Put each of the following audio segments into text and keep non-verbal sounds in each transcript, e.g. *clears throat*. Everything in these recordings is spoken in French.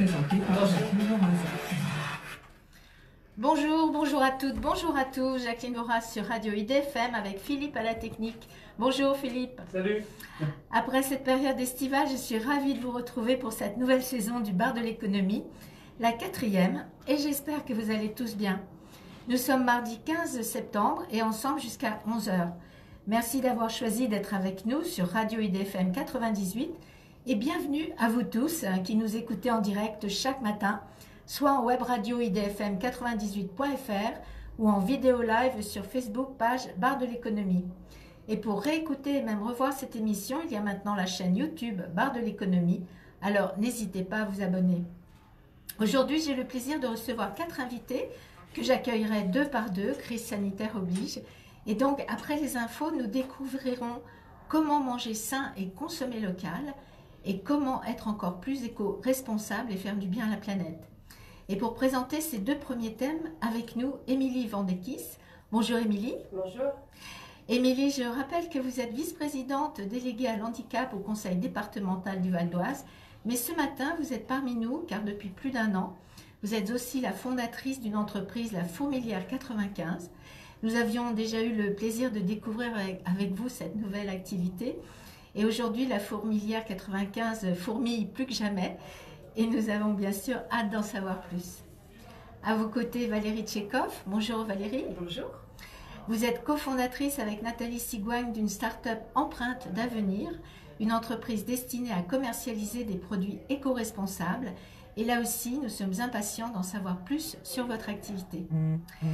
présenté par Jacqueline Morazan. Bonjour, bonjour à toutes, bonjour à tous. Jacqueline Voras sur Radio IDFM avec Philippe à la technique. Bonjour Philippe. Salut. Après cette période estivale, je suis ravie de vous retrouver pour cette nouvelle saison du Bar de l'économie, la quatrième, et j'espère que vous allez tous bien. Nous sommes mardi 15 septembre et ensemble jusqu'à 11h. Merci d'avoir choisi d'être avec nous sur Radio IDFM 98 et bienvenue à vous tous hein, qui nous écoutez en direct chaque matin, soit en web radio idfm 98.fr ou en vidéo live sur Facebook page Bar de l'économie. Et pour réécouter et même revoir cette émission, il y a maintenant la chaîne YouTube Bar de l'économie, alors n'hésitez pas à vous abonner. Aujourd'hui, j'ai le plaisir de recevoir quatre invités que j'accueillerai deux par deux, crise sanitaire oblige, et donc, après les infos, nous découvrirons comment manger sain et consommer local et comment être encore plus éco-responsable et faire du bien à la planète. Et pour présenter ces deux premiers thèmes, avec nous, Émilie Vandekis. Bonjour Émilie. Bonjour. Émilie, je rappelle que vous êtes vice-présidente déléguée à l'handicap au conseil départemental du Val d'Oise, mais ce matin, vous êtes parmi nous car depuis plus d'un an, vous êtes aussi la fondatrice d'une entreprise, la Fourmilière 95, nous avions déjà eu le plaisir de découvrir avec, vous cette nouvelle activité. Et aujourd'hui, la fourmilière 95 fourmille plus que jamais. Et nous avons bien sûr hâte d'en savoir plus. À vos côtés, Valérie Tchekhov. Bonjour Valérie. Bonjour. Vous êtes cofondatrice avec Nathalie Sigouagne d'une start-up empreinte d'avenir, une entreprise destinée à commercialiser des produits éco-responsables. Et là aussi, nous sommes impatients d'en savoir plus sur votre activité. Mmh, mmh.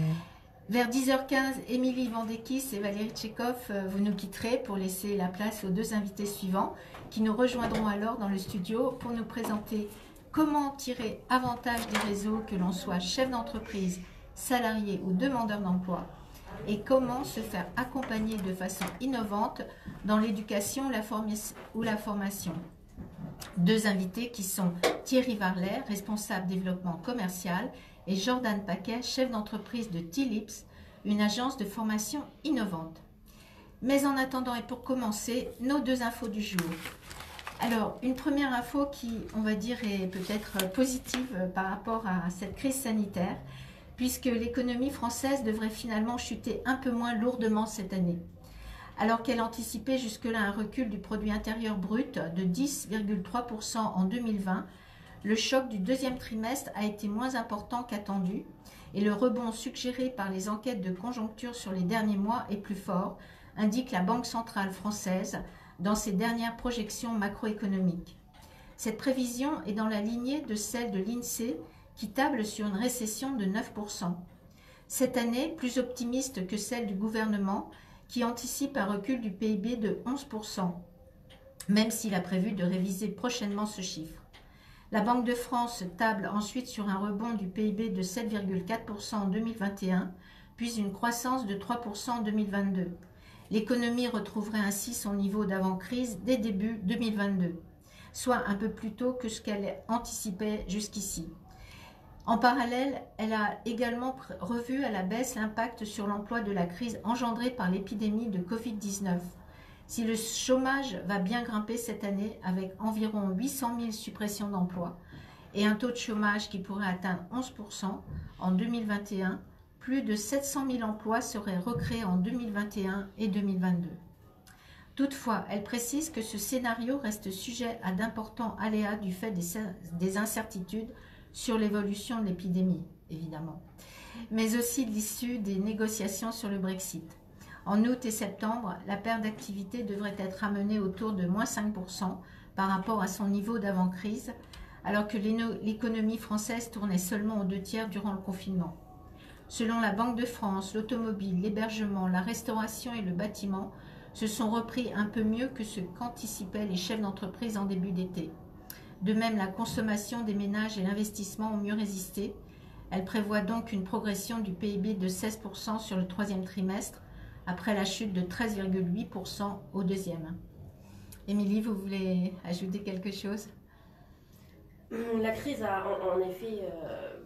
Vers 10h15, Émilie Vandekis et Valérie Tchekhov, euh, vous nous quitterez pour laisser la place aux deux invités suivants qui nous rejoindront alors dans le studio pour nous présenter comment tirer avantage des réseaux que l'on soit chef d'entreprise, salarié ou demandeur d'emploi et comment se faire accompagner de façon innovante dans l'éducation ou la formation. Deux invités qui sont Thierry Varlet, responsable développement commercial, et Jordan Paquet, chef d'entreprise de Tilips, une agence de formation innovante. Mais en attendant et pour commencer, nos deux infos du jour. Alors, une première info qui, on va dire, est peut-être positive par rapport à cette crise sanitaire, puisque l'économie française devrait finalement chuter un peu moins lourdement cette année. Alors qu'elle anticipait jusque-là un recul du produit intérieur brut de 10,3% en 2020, le choc du deuxième trimestre a été moins important qu'attendu et le rebond suggéré par les enquêtes de conjoncture sur les derniers mois est plus fort, indique la Banque centrale française dans ses dernières projections macroéconomiques. Cette prévision est dans la lignée de celle de l'INSEE qui table sur une récession de 9%. Cette année, plus optimiste que celle du gouvernement qui anticipe un recul du PIB de 11%, même s'il a prévu de réviser prochainement ce chiffre. La Banque de France table ensuite sur un rebond du PIB de 7,4% en 2021, puis une croissance de 3% en 2022. L'économie retrouverait ainsi son niveau d'avant-crise dès début 2022, soit un peu plus tôt que ce qu'elle anticipait jusqu'ici. En parallèle, elle a également revu à la baisse l'impact sur l'emploi de la crise engendrée par l'épidémie de Covid-19. Si le chômage va bien grimper cette année avec environ 800 000 suppressions d'emplois et un taux de chômage qui pourrait atteindre 11% en 2021, plus de 700 000 emplois seraient recréés en 2021 et 2022. Toutefois, elle précise que ce scénario reste sujet à d'importants aléas du fait des, incertitudes sur l'évolution de l'épidémie, évidemment, mais aussi de l'issue des négociations sur le Brexit. En août et septembre, la perte d'activité devrait être ramenée autour de moins 5% par rapport à son niveau d'avant-crise, alors que l'économie française tournait seulement aux deux tiers durant le confinement. Selon la Banque de France, l'automobile, l'hébergement, la restauration et le bâtiment se sont repris un peu mieux que ce qu'anticipaient les chefs d'entreprise en début d'été. De même, la consommation des ménages et l'investissement ont mieux résisté. Elle prévoit donc une progression du PIB de 16% sur le troisième trimestre, après la chute de 13,8% au deuxième. Émilie, vous voulez ajouter quelque chose? La crise a en, effet euh,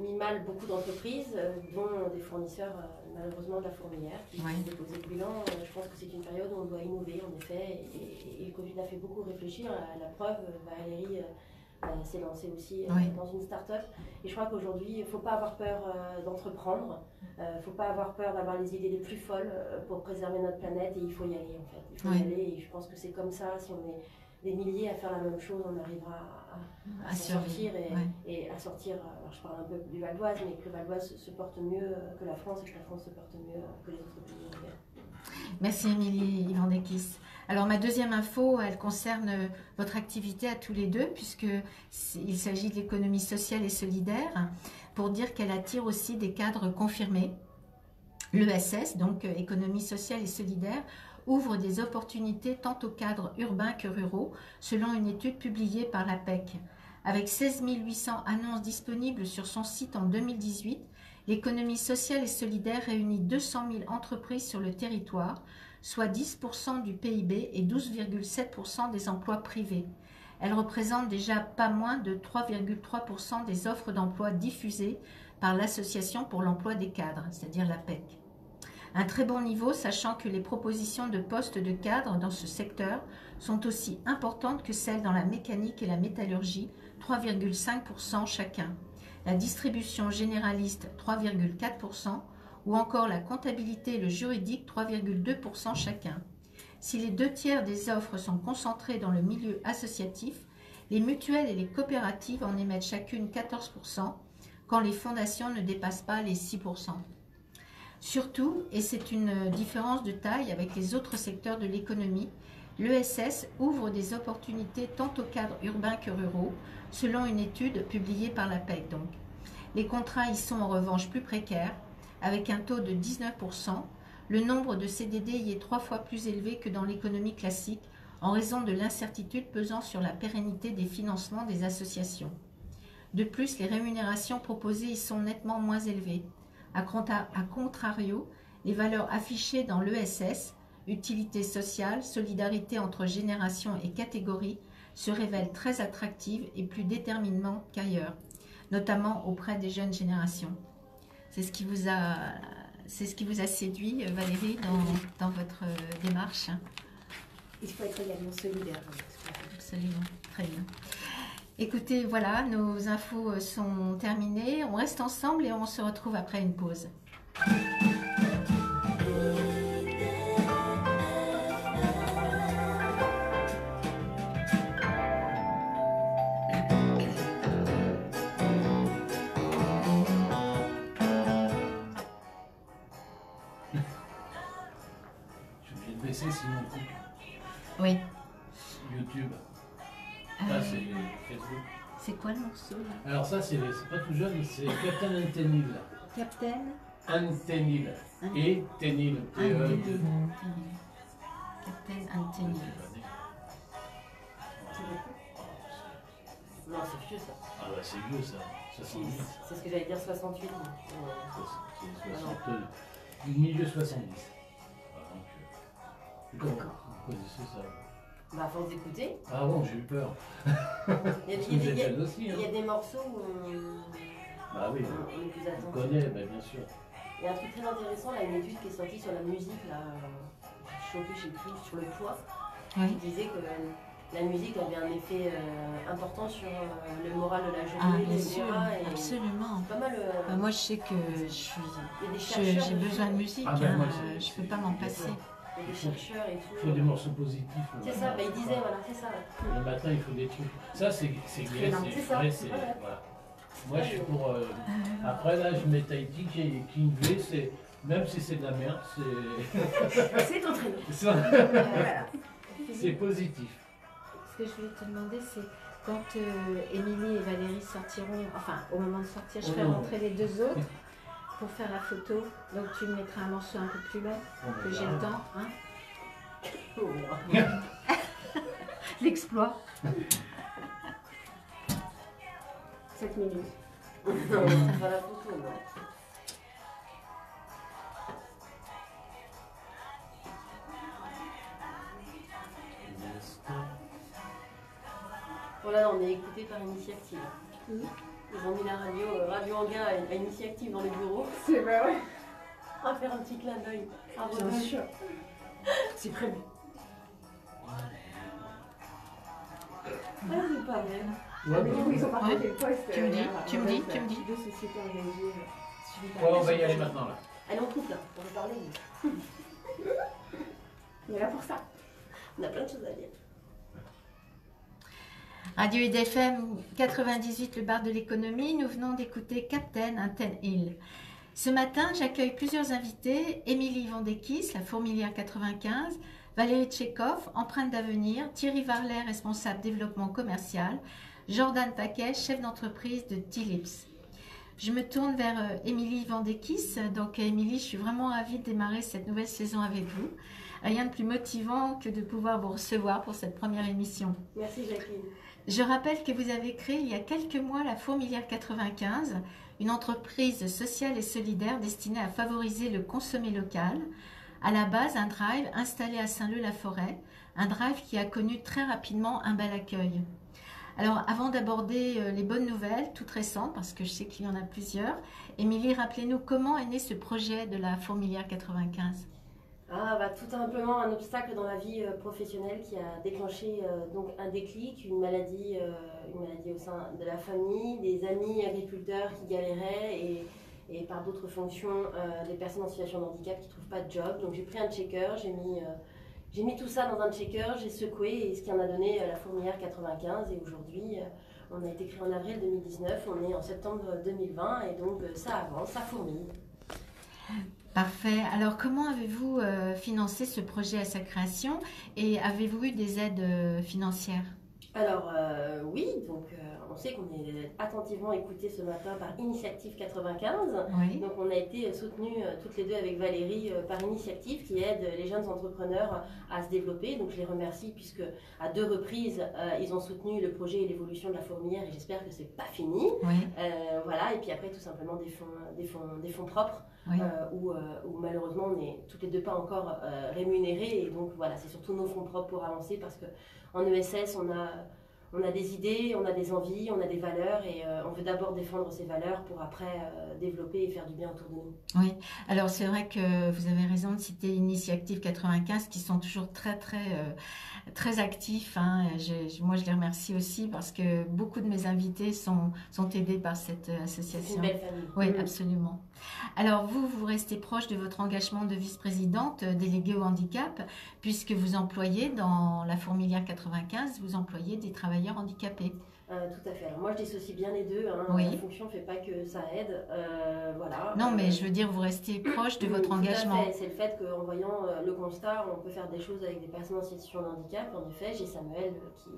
mis mal beaucoup d'entreprises, euh, dont des fournisseurs euh, malheureusement de la fourmilière qui ont déposé le bilan. je pense que c'est une période où on doit innover en effet et, le Covid a fait beaucoup réfléchir. À la preuve, Valérie s'est lancé aussi dans une start-up. Et je crois qu'aujourd'hui, il ne faut pas avoir peur d'entreprendre. Il ne faut pas avoir peur d'avoir les idées les plus folles pour préserver notre planète. Et il faut y aller, en fait. Il faut y aller. Et je pense que c'est comme ça, si on est des milliers à faire la même chose, on arrivera à, à, sortir et, à sortir. Alors je parle un peu du Valdoise, mais que le se porte mieux que la France et que la France se porte mieux que les autres pays. Merci Émilie Ivandekis. Alors ma deuxième info, elle concerne votre activité à tous les deux, puisqu'il s'agit de l'économie sociale et solidaire, pour dire qu'elle attire aussi des cadres confirmés. L'ESS, donc économie sociale et solidaire, ouvre des opportunités tant aux cadres urbains que ruraux, selon une étude publiée par la PEC. Avec 16 800 annonces disponibles sur son site en 2018, l'économie sociale et solidaire réunit 200 000 entreprises sur le territoire, soit 10% du PIB et 12,7% des emplois privés. Elle représente déjà pas moins de 3,3% des offres d'emploi diffusées par l'Association pour l'emploi des cadres, c'est-à-dire la PEC. Un très bon niveau, sachant que les propositions de postes de cadre dans ce secteur sont aussi importantes que celles dans la mécanique et la métallurgie, 3,5% chacun. La distribution généraliste, 3,4%, ou encore la comptabilité et le juridique, 3,2% chacun. Si les deux tiers des offres sont concentrées dans le milieu associatif, les mutuelles et les coopératives en émettent chacune 14%, quand les fondations ne dépassent pas les 6%. Surtout, et c'est une différence de taille avec les autres secteurs de l'économie, l'ESS ouvre des opportunités tant aux cadres urbains que ruraux, selon une étude publiée par la PEC. Donc. Les contrats y sont en revanche plus précaires, avec un taux de 19%. Le nombre de CDD y est trois fois plus élevé que dans l'économie classique, en raison de l'incertitude pesant sur la pérennité des financements des associations. De plus, les rémunérations proposées y sont nettement moins élevées. A contrario, les valeurs affichées dans l'ESS, utilité sociale, solidarité entre générations et catégories, se révèlent très attractives et plus déterminantes qu'ailleurs, notamment auprès des jeunes générations. C'est ce qui vous a, c'est ce qui vous a séduit, Valérie, dans, dans votre euh, démarche. Il faut être également solidaire. Absolument, très bien. Écoutez, voilà, nos infos euh, sont terminées. On reste ensemble et on se retrouve après une pause. Je suis obligé de baisser sinon. Oui. YouTube. Ah, c'est Facebook. C'est quoi le morceau là? Alors ça, c'est pas tout jeune, c'est Captain Antenil. Captain? Antenil. Et Tenil. Captain Antenil. Non, c'est vieux ça. Ah bah c'est vieux ça. 68. C'est ce que j'allais dire, 68. C'est 60. Milieu 70. Bah, à force d'écouter. Ah bon, j'ai eu peur. Il y a, il y a, aussi, hein. il y a des morceaux où on, bah oui, on, connaît, bah, bien sûr. Il y a un truc très intéressant, là, une étude qui est sortie sur la musique, là, chopée, je sais plus, sur le poids, Oui. qui disait que la musique avait un effet euh, important sur euh, le moral de la Ah, jeunesse, bien sûr, et absolument. pas mal. euh, Bah, moi, je sais que je suis, des j'ai besoin de musique. Ah, ben, hein, moi, euh, je peux pas m'en passer. Il y a des chercheurs et tout. Il faut des morceaux positifs. C'est ça, bah, il disait, voilà, c'est ça. ouais. Le matin, il faut des trucs. Ça, c'est non, c'est frais, c'est. Voilà. Moi, je suis pour. euh, Après, là, je mets Tahiti qui, me c'est. Même si c'est de la merde, c'est. *laughs* C'est entraînant. c'est- Voilà. c'est positif. Ce que je voulais te demander, c'est quand euh, Émilie et Valérie sortiront, enfin au moment de sortir, je Oh ferai rentrer les deux autres *laughs* pour faire la photo. Donc tu me mettras un morceau un peu plus long, On que j'ai le temps. Hein Oh, *laughs* L'exploit. 7 minutes. Ça va la photo, non. Voilà, on est écouté par Initiative. Ils ont mis la radio, euh, Radio Anga à à Initiative dans les bureaux. C'est vrai. On va faire un petit clin d'œil. Bien sûr. C'est prévu. Ah, c'est pas vrai. Ouais, Mais du coup, ils ont partagé Ouais. le poste. Tu me euh, dis, tu me dis, tu me dis. Deux sociétés euh, Ouais, on va y aller maintenant là. Allez, on coupe là, on va parler. *laughs* On est là pour ça. On a plein de choses à dire. Radio IDFM 98, le bar de l'économie, nous venons d'écouter Captain, un Ten Hill. Ce matin, j'accueille plusieurs invités, Émilie Vandekis, la fourmilière 95, Valérie Tchekhov, empreinte d'avenir, Thierry Varlet, responsable développement commercial, Jordan Paquet, chef d'entreprise de Tilips. Je me tourne vers euh, Émilie Vandekis. Donc, Émilie, je suis vraiment ravie de démarrer cette nouvelle saison avec vous. Rien de plus motivant que de pouvoir vous recevoir pour cette première émission. Merci Jacqueline. Je rappelle que vous avez créé il y a quelques mois la Fourmilière 95, une entreprise sociale et solidaire destinée à favoriser le consommé local. À la base, un drive installé à Saint-Leu-la-Forêt, un drive qui a connu très rapidement un bel accueil. Alors, avant d'aborder euh, les bonnes nouvelles, toutes récentes, parce que je sais qu'il y en a plusieurs, Émilie, rappelez-nous comment est né ce projet de la Fourmilière 95 Ah, bah, tout simplement un obstacle dans la vie euh, professionnelle qui a déclenché euh, donc un déclic, une maladie, euh, une maladie au sein de la famille, des amis agriculteurs qui galéraient et, par d'autres fonctions des personnes en situation de handicap qui ne trouvent pas de job. Donc j'ai pris un checker, j'ai mis, mis tout ça dans un checker, j'ai secoué et ce qui en a donné la fourmilière 95 et aujourd'hui on a été créé en avril 2019, on est en septembre 2020 et donc ça avance, ça fourmille. Parfait. Alors, comment avez-vous euh, financé ce projet à sa création et avez-vous eu des aides euh, financières? Alors euh, oui, donc on sait qu'on est attentivement écouté ce matin par Initiative 95. Oui. Donc on a été soutenus euh, toutes les deux avec Valérie euh, par Initiative qui aide les jeunes entrepreneurs à se développer. Donc je les remercie puisque à deux reprises euh, ils ont soutenu le projet et l'évolution de la fourmilière et j'espère que c'est pas fini. Oui. Euh, voilà et puis après tout simplement des fonds, des fonds, des fonds propres Oui. euh, où, euh, où malheureusement on n'est toutes les deux pas encore euh, rémunérés et donc voilà c'est surtout nos fonds propres pour avancer parce que en ESS on a on a des idées, on a des envies, on a des valeurs et euh, on veut d'abord défendre ces valeurs pour après euh, développer et faire du bien autour de nous. Alors, c'est vrai que vous avez raison de citer Initiative 95 qui sont toujours très, très, euh, très actifs. hein. Je- moi, je les remercie aussi parce que beaucoup de mes invités sont, sont aidés par cette euh, association. une belle famille. Oui, Mm. absolument. Alors vous, vous restez proche de votre engagement de vice-présidente euh, déléguée au handicap, puisque vous employez dans la Fourmilière 95, vous employez des travailleurs handicapés. Euh, tout à fait. Alors moi je dissocie bien les deux. Hein. Oui. La fonction ne fait pas que ça aide. Euh, voilà. Non, Euh, mais je veux dire, vous restez proche de votre Tout engagement. C'est le fait qu'en voyant euh, le constat, on peut faire des choses avec des personnes en situation de handicap. En effet, j'ai Samuel euh, qui,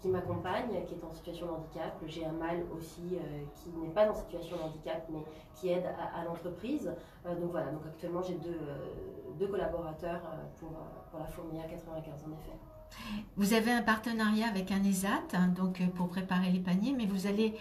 qui m'accompagne, qui est en situation de handicap. J'ai Amal aussi euh, qui n'est pas en situation de handicap, mais qui aide à, à l'entreprise. Euh, donc voilà, donc actuellement j'ai deux, euh, deux collaborateurs euh, pour, euh, pour la Fourmilière 95, en effet. Vous avez un partenariat avec un ESAT, hein, donc euh, pour préparer les paniers, mais vous allez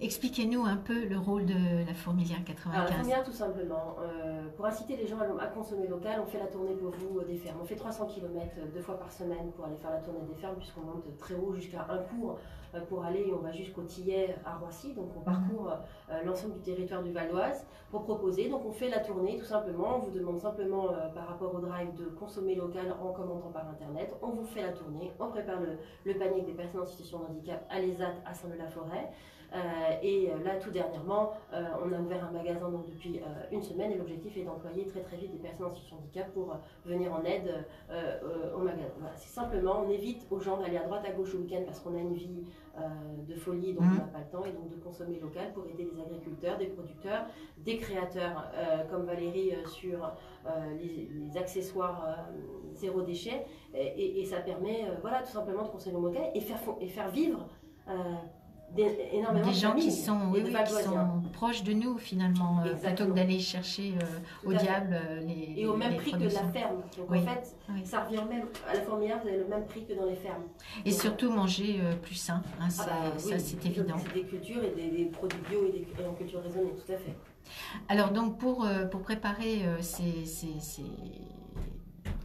expliquez-nous un peu le rôle de la Fourmilière Alors, la 95. première, tout simplement, euh, pour inciter les gens à, consommer local, on fait la tournée pour vous euh, des fermes. On fait 300 km deux fois par semaine pour aller faire la tournée des fermes, puisqu'on monte très haut jusqu'à un cours euh, pour aller, on va jusqu'au Tillet à Roissy, donc on parcourt euh, l'ensemble du territoire du Val d'Oise pour proposer. Donc on fait la tournée tout simplement, on vous demande simplement euh, par rapport au drive de consommer local en commentant par internet. On vous fait la tournée, on prépare le, panier des personnes en situation de handicap à l'ESAT à Saint-Leu-la-Forêt. Euh, et euh, là, tout dernièrement, euh, on a ouvert un magasin donc, depuis une semaine et l'objectif est d'employer très très vite des personnes en situation de handicap pour venir en aide au magasin. Voilà, c'est simplement, on évite aux gens d'aller à droite à gauche au week-end parce qu'on a une vie de folie, donc Mhm. on n'a pas le temps, et donc de consommer local pour aider les agriculteurs, des producteurs, des créateurs comme Valérie sur les, les accessoires zéro déchet. Et, et- et ça permet, voilà, tout simplement de consommer local et faire, et faire vivre. euh, des, énormément Des de gens qui sont, oui, oui, qui sont proches de nous finalement, euh, plutôt que d'aller chercher euh, au diable euh, les Et au même prix que la ferme. Donc Oui. en fait, ça revient même à la fourmilière, vous avez le même prix que dans les fermes. Et surtout manger euh, plus sain, hein, ça, Ah bah ça, c'est évident. Des cultures et des, des produits bio et, des, et en culture raisonnée, tout à fait. Alors donc pour, euh, pour préparer euh, ces, ces- ces-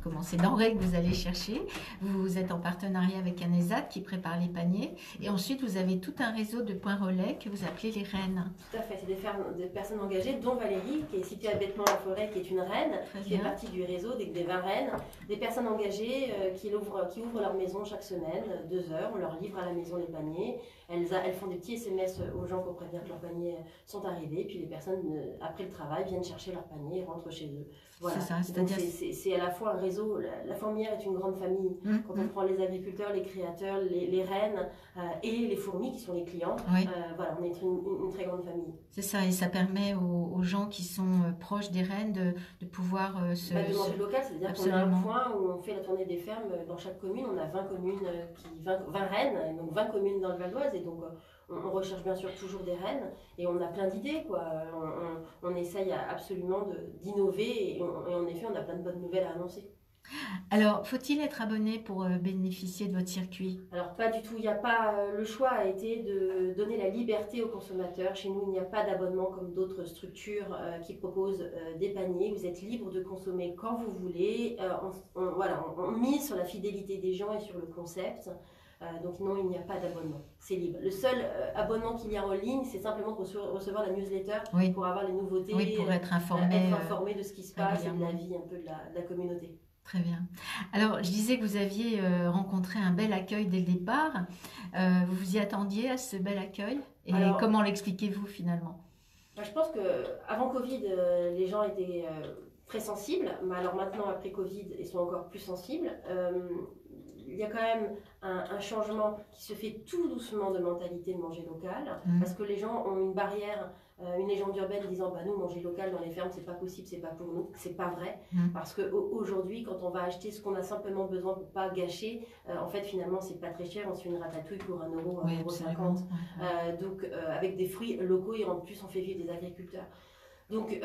comment ces denrées que vous allez chercher. Vous êtes en partenariat avec un ESAT qui prépare les paniers. Et ensuite, vous avez tout un réseau de points relais que vous appelez les reines. Tout à fait, c'est des, des, personnes engagées, dont Valérie, qui est située à Bêtement-la-Forêt, qui est une reine, qui fait partie du réseau des, des 20 reines. Des personnes engagées euh, qui, ouvrent, qui ouvrent leur maison chaque semaine, deux heures. On leur livre à la maison les paniers. Elles, elles font des petits SMS aux gens pour prévenir que leurs paniers sont arrivés. Puis les personnes, euh, après le travail, viennent chercher leurs paniers et rentrent chez eux. Voilà. C'est à la fois un réseau. La, la fourmière est une grande famille. Mmh, Quand on mmh. prend les agriculteurs, les créateurs, les, les reines euh, et les fourmis qui sont les clients, euh, voilà, on est une, une, très grande famille. C'est ça, et ça permet aux, aux, gens qui sont euh, proches des reines de, de pouvoir euh, se. Bah, de manger local, c'est-à-dire qu'on a un point où on fait la tournée des fermes dans chaque commune. On a 20 communes, qui, 20, 20 reines, donc 20 communes dans le Val d'Oise, et donc on, recherche bien sûr toujours des reines et on a plein d'idées. quoi. On, on, essaye absolument d'innover et, et, en effet, on a plein de bonnes nouvelles à annoncer. Alors, faut-il être abonné pour euh, bénéficier de votre circuit? Alors, pas du tout. Il n'y a pas. Euh, le choix a été de donner la liberté aux consommateurs. Chez nous, il n'y a pas d'abonnement comme d'autres structures euh, qui proposent des paniers. Vous êtes libre de consommer quand vous voulez. on, voilà, on, mise sur la fidélité des gens et sur le concept. Donc non, il n'y a pas d'abonnement. C'est libre. Le seul abonnement qu'il y a en ligne, c'est simplement pour recevoir la newsletter pour avoir les nouveautés, oui, pour être informé, être informé de ce qui se passe et de la vie un peu de la, de la communauté. Très bien. Alors, je disais que vous aviez euh, rencontré un bel accueil dès le départ. Euh, vous vous y attendiez à ce bel accueil? Et Alors, comment l'expliquez-vous finalement? Bah, Je pense qu'avant Covid, euh, les gens étaient euh, très sensibles. Mais alors maintenant, après Covid, ils sont encore plus sensibles. Il y a quand même un, un, changement qui se fait tout doucement de mentalité de manger local, mmh. parce que les gens ont une barrière euh, une légende urbaine disant bah nous manger local dans les fermes c'est pas possible c'est pas pour nous. C'est pas vrai mmh. parce que aujourd'hui quand on va acheter ce qu'on a simplement besoin pour pas gâcher euh, en fait finalement c'est pas très cher. On se fait une ratatouille pour un euro un euro cinquante. Euh, donc avec des fruits locaux et en plus on fait vivre des agriculteurs. Donc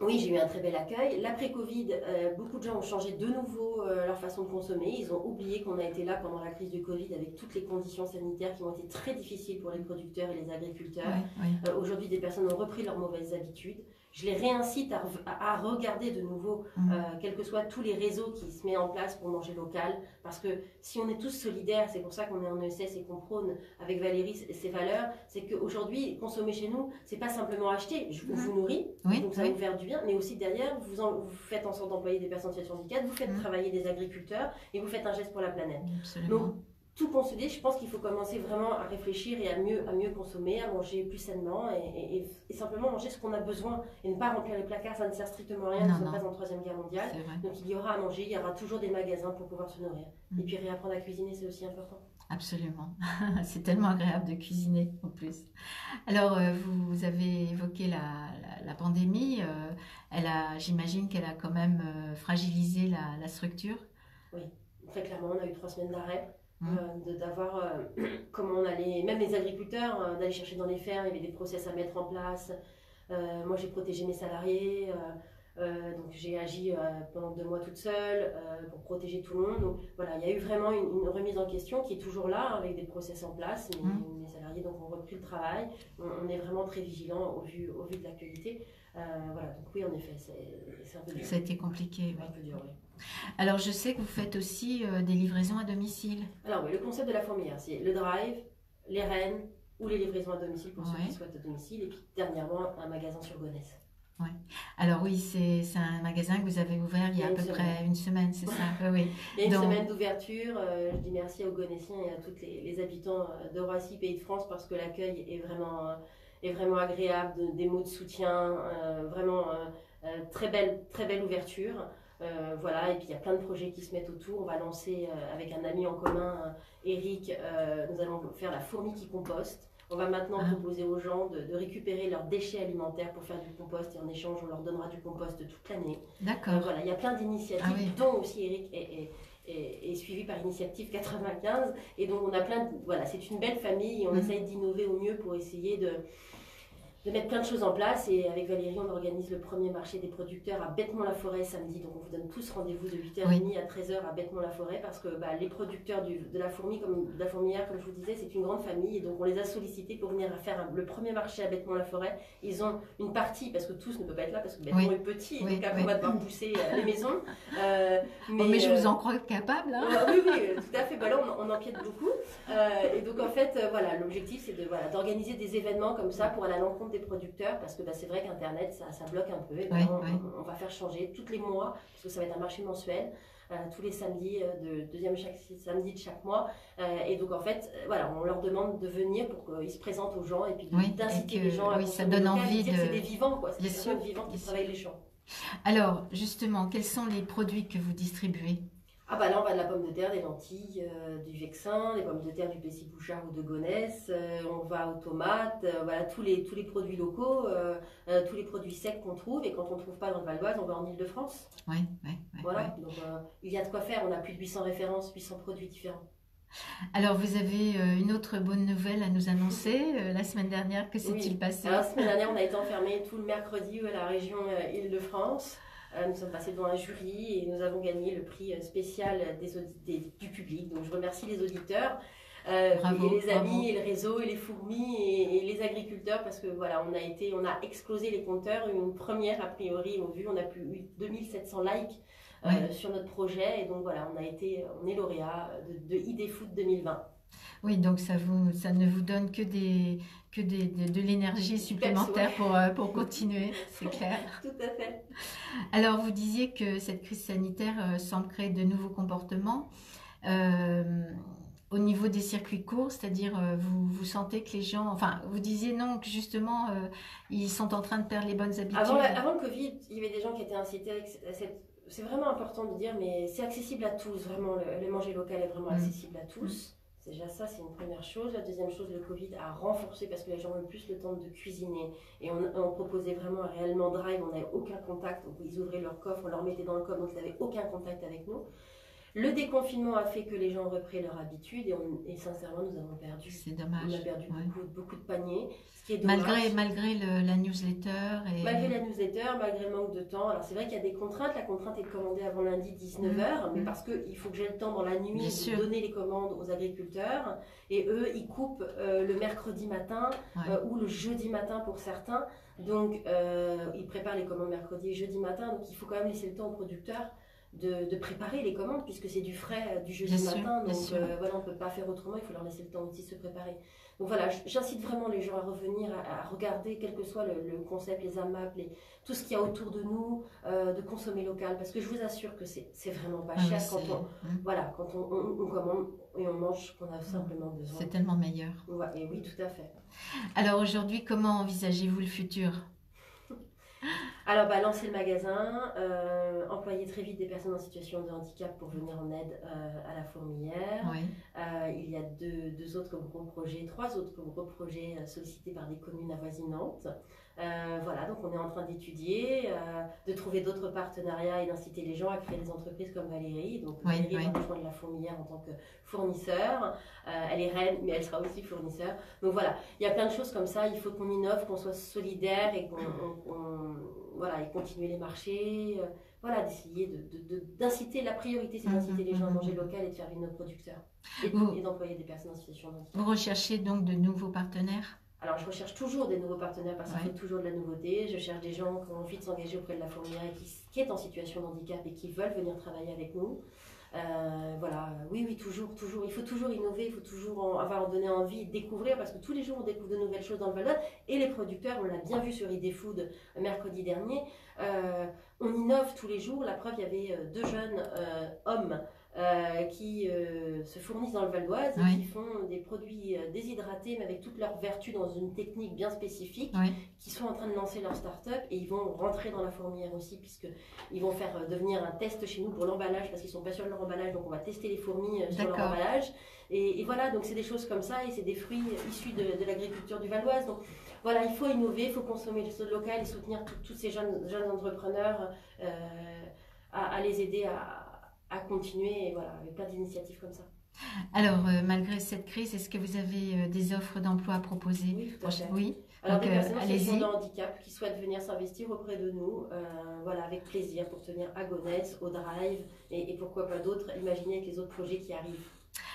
oui, j'ai eu un très bel accueil. L'après-Covid, euh, beaucoup de gens ont changé de nouveau euh, leur façon de consommer. Ils ont oublié qu'on a été là pendant la crise du Covid avec toutes les conditions sanitaires qui ont été très difficiles pour les producteurs et les agriculteurs. Ouais, ouais. Euh, Aujourd'hui, des personnes ont repris leurs mauvaises habitudes je les réincite à, regarder de nouveau, mmh. euh, quels que soient tous les réseaux qui se mettent en place pour manger local. Parce que si on est tous solidaires, c'est pour ça qu'on est en ESS et qu'on prône avec Valérie ces valeurs, c'est qu'aujourd'hui, consommer chez nous, c'est pas simplement acheter. Je vous, mmh. vous nourris, oui, donc ça oui. vous faire du bien, mais aussi derrière, vous, en, vous faites en sorte d'employer des personnes en situation de handicap, vous faites mmh. travailler des agriculteurs et vous faites un geste pour la planète. Absolument. Donc, tout consolider, je pense qu'il faut commencer vraiment à réfléchir et à mieux, à mieux consommer, à manger plus sainement et, et, et simplement manger ce qu'on a besoin et ne pas remplir les placards, ça ne sert strictement à rien, nous ne sommes pas en troisième guerre mondiale. Donc il y aura à manger, il y aura toujours des magasins pour pouvoir se nourrir. Mm. Et puis réapprendre à cuisiner, c'est aussi important. Absolument. *laughs* c'est tellement agréable de cuisiner en plus. Alors, euh, vous, avez évoqué la, la, la pandémie. Euh, elle a, j'imagine qu'elle a quand même euh, fragilisé la, la structure. Oui, très clairement, on a eu trois semaines d'arrêt. Euh, d'avoir euh, *clears throat* comment on allait, même les agriculteurs, euh, d'aller chercher dans les fermes, il y avait des process à mettre en place. Euh, moi, j'ai protégé mes salariés, euh, donc j'ai agi pendant deux mois toute seule pour protéger tout le monde. Donc voilà, il y a eu vraiment une, une remise en question qui est toujours là, avec des process en place. Mais mmh. mes salariés donc, ont repris le travail. On, on est vraiment très vigilant au vu, au vu de l'actualité. Voilà, donc oui, en effet, c'est un peu dur. Ça a été compliqué. Un peu dur, oui. Alors, je sais que vous faites aussi euh, des livraisons à domicile. Alors, oui, le concept de la fourmilière, c'est le drive, les rennes ou les livraisons à domicile pour ouais. ceux qui souhaitent à domicile. Et puis, dernièrement, un magasin sur Gonesse. Ouais. Alors oui, c'est un magasin que vous avez ouvert il y a, il y a à peu semaine. près une semaine, c'est ça? *laughs* Oui. Il y a une Donc... semaine d'ouverture. Euh, je dis merci aux Gonessiens et à tous les, les, habitants euh, de Roissy, pays de France, parce que l'accueil est vraiment, euh, est vraiment agréable, de, des mots de soutien, euh, vraiment euh, très, belle, très belle ouverture. Euh, voilà, et puis il y a plein de projets qui se mettent autour. On va lancer euh, avec un ami en commun, euh, Eric, nous allons faire la fourmi qui composte. On va maintenant ah. proposer aux gens de, de, récupérer leurs déchets alimentaires pour faire du compost et en échange, on leur donnera du compost toute l'année. D'accord. voilà, il y a plein d'initiatives, ah oui. dont aussi Eric est, est, est, est, suivi par Initiative 95. Et donc, on a plein de, Voilà, c'est une belle famille et on mmh. essaye d'innover au mieux pour essayer de de mettre plein de choses en place. Et avec Valérie, on organise le premier marché des producteurs à Bêtement-la-Forêt samedi. Donc on vous donne tous rendez-vous de 8h30 à 13h à Bêtement-la-Forêt parce que bah, les producteurs du, de la fourmi, comme de la fourmilière, comme je vous disais, c'est une grande famille. Et donc on les a sollicités pour venir faire le premier marché à Bêtement-la-Forêt. Ils ont une partie, parce que tous ne peuvent pas être là, parce que Bêtement est petit, donc après on va devoir pousser euh, les maisons. *laughs* Euh, mais, je vous euh, en crois capable. Hein. oui, oui, tout à fait. Bah, là, on, on empiète beaucoup. et donc en fait, voilà, l'objectif c'est de, voilà, d'organiser des événements comme ça pour aller à l'encontre des producteurs parce que bah, c'est vrai qu'Internet, ça, ça, bloque un peu. Et ben, on, va faire changer tous les mois, parce que ça va être un marché mensuel. Euh, tous les samedis, euh, de, deuxième chaque, samedi de chaque mois. Euh, et donc, en fait, voilà, on leur demande de venir pour qu'ils se présentent aux gens et puis d'inciter les gens à Oui, ça donne envie de. C'est des vivants, quoi. C'est des personnes vivantes qui travaillent les champs. Alors, justement, quels sont les produits que vous distribuez? Ah bah là, on va de la pomme de terre, des lentilles, euh, du vexin, des pommes de terre du Plessis Bouchard ou de Gonesse. Euh, on va aux tomates, euh, voilà, tous les, tous les produits locaux, tous les produits secs qu'on trouve. Et quand on ne trouve pas dans le Val d'Oise, on va en Ile-de-France. Oui, oui, Voilà, donc il y a de quoi faire. On a plus de 800 références, 800 produits différents. Alors, vous avez une autre bonne nouvelle à nous annoncer. la semaine dernière, que s'est-il passé? La semaine dernière, on a été enfermé tout le mercredi à la région Île-de-France. Euh, nous sommes passés devant un jury et nous avons gagné le prix euh, spécial des, du public. Donc je remercie les auditeurs. Euh, et les amis, et le réseau, et les fourmis, et, les agriculteurs, parce que voilà, on a été, on a explosé les compteurs. Une première, a priori, au vu, on a plus eu 2700 likes sur notre projet, et donc voilà, on a été, on est lauréat de, de ID Food 2020. Oui, donc ça, vous, ça ne vous donne que, des, que des, de, l'énergie supplémentaire pour, euh, pour *laughs* continuer, c'est clair. *laughs* Tout à fait. Alors, vous disiez que cette crise sanitaire euh, semble créer de nouveaux comportements. Euh, au niveau des circuits courts, c'est-à-dire vous, vous sentez que les gens, enfin vous disiez non, que justement ils sont en train de perdre les bonnes habitudes. Avant, avant, le Covid, il y avait des gens qui étaient incités cette... C'est vraiment important de dire, mais c'est accessible à tous, vraiment, le, manger local est vraiment mm. accessible à tous. Déjà ça, c'est une première chose. La deuxième chose, le Covid a renforcé parce que les gens ont plus le temps de cuisiner. Et on, proposait vraiment un réellement drive, on n'avait aucun contact. Donc ils ouvraient leur coffre, on leur mettait dans le coffre, donc ils n'avaient aucun contact avec nous. Le déconfinement a fait que les gens ont repris leur habitude et, sincèrement, nous avons perdu. C'est dommage. On a perdu beaucoup, beaucoup, de paniers. Ce qui est malgré malgré la newsletter. Et... Malgré la newsletter, malgré le manque de temps. Alors c'est vrai qu'il y a des contraintes. La contrainte est de commander avant lundi 19h, mmh. mais mmh. parce qu'il faut que j'ai le temps dans la nuit de donner les commandes aux agriculteurs. Et eux, ils coupent euh, le mercredi matin euh, ou le jeudi matin pour certains. Donc euh, ils préparent les commandes mercredi et jeudi matin. Donc il faut quand même laisser le temps aux producteurs de, préparer les commandes, puisque c'est du frais euh, du jeudi matin. donc euh, voilà, on ne peut pas faire autrement, il faut leur laisser le temps aussi de se préparer. Donc voilà, j'incite vraiment les gens à revenir, à, regarder, quel que soit le, concept, les AMAP, les, tout ce qu'il y a autour de nous, euh, de consommer local, parce que je vous assure que c'est vraiment pas ah cher quand, on, hein. voilà, quand on, commande et on mange ce qu'on a simplement besoin. C'est tellement meilleur. et oui, tout à fait. Alors aujourd'hui, comment envisagez-vous le futur? *laughs* alors, bah, lancer le magasin, euh, employer très vite des personnes en situation de handicap pour venir en aide euh, à la fourmilière. Euh, il y a deux, deux, autres gros projets, trois autres gros projets sollicités par des communes avoisinantes. Euh, voilà, donc on est en train d'étudier, euh, de trouver d'autres partenariats et d'inciter les gens à créer des entreprises comme Valérie. Donc Valérie va rejoindre la fourmilière en tant que fournisseur. Euh, elle est reine, mais elle sera aussi fournisseur. Donc voilà, il y a plein de choses comme ça. Il faut qu'on innove, qu'on soit solidaire et qu'on voilà, et continuer les marchés. voilà, d'essayer d'inciter. De, la priorité, c'est d'inciter les gens à manger local et de faire vivre nos producteurs et, d'employer des personnes en situation de Vous recherchez donc de nouveaux partenaires? Alors, je recherche toujours des nouveaux partenaires parce qu'il faut toujours de la nouveauté. Je cherche des gens qui ont envie de s'engager auprès de la fourmilière et qui, qui, est en situation de handicap et qui veulent venir travailler avec nous. Euh, voilà, oui, oui, toujours, toujours. Il faut toujours innover, il faut toujours avoir donné envie de découvrir parce que tous les jours on découvre de nouvelles choses dans le Val et les producteurs, on l'a bien vu sur ID Food mercredi dernier, euh, on innove tous les jours. La preuve, il y avait euh, deux jeunes hommes euh, qui euh, se fournissent dans le Val d'Oise et qui font des produits euh, déshydratés mais avec toutes leurs vertus dans une technique bien spécifique, qui sont en train de lancer leur start-up et ils vont rentrer dans la fourmilière aussi puisqu'ils vont faire devenir un test chez nous pour l'emballage parce qu'ils sont pas sûrs de leur emballage donc on va tester les fourmis sur leur emballage. Et, voilà donc c'est des choses comme ça et c'est des fruits issus de, l'agriculture du Val d'Oise. Donc voilà il faut innover, il faut consommer le local et soutenir tous ces jeunes, jeunes entrepreneurs à, à les aider à à continuer, et voilà, avec plein d'initiatives comme ça. Alors, euh, malgré cette crise, est-ce que vous avez euh, des offres d'emploi à proposer Oui, tout à fait. Oui. Alors, Donc, des euh, personnes de handicap qui souhaitent venir s'investir auprès de nous, voilà, avec plaisir pour tenir à Gonesse, au Drive et, et pourquoi pas d'autres, imaginez avec les autres projets qui arrivent.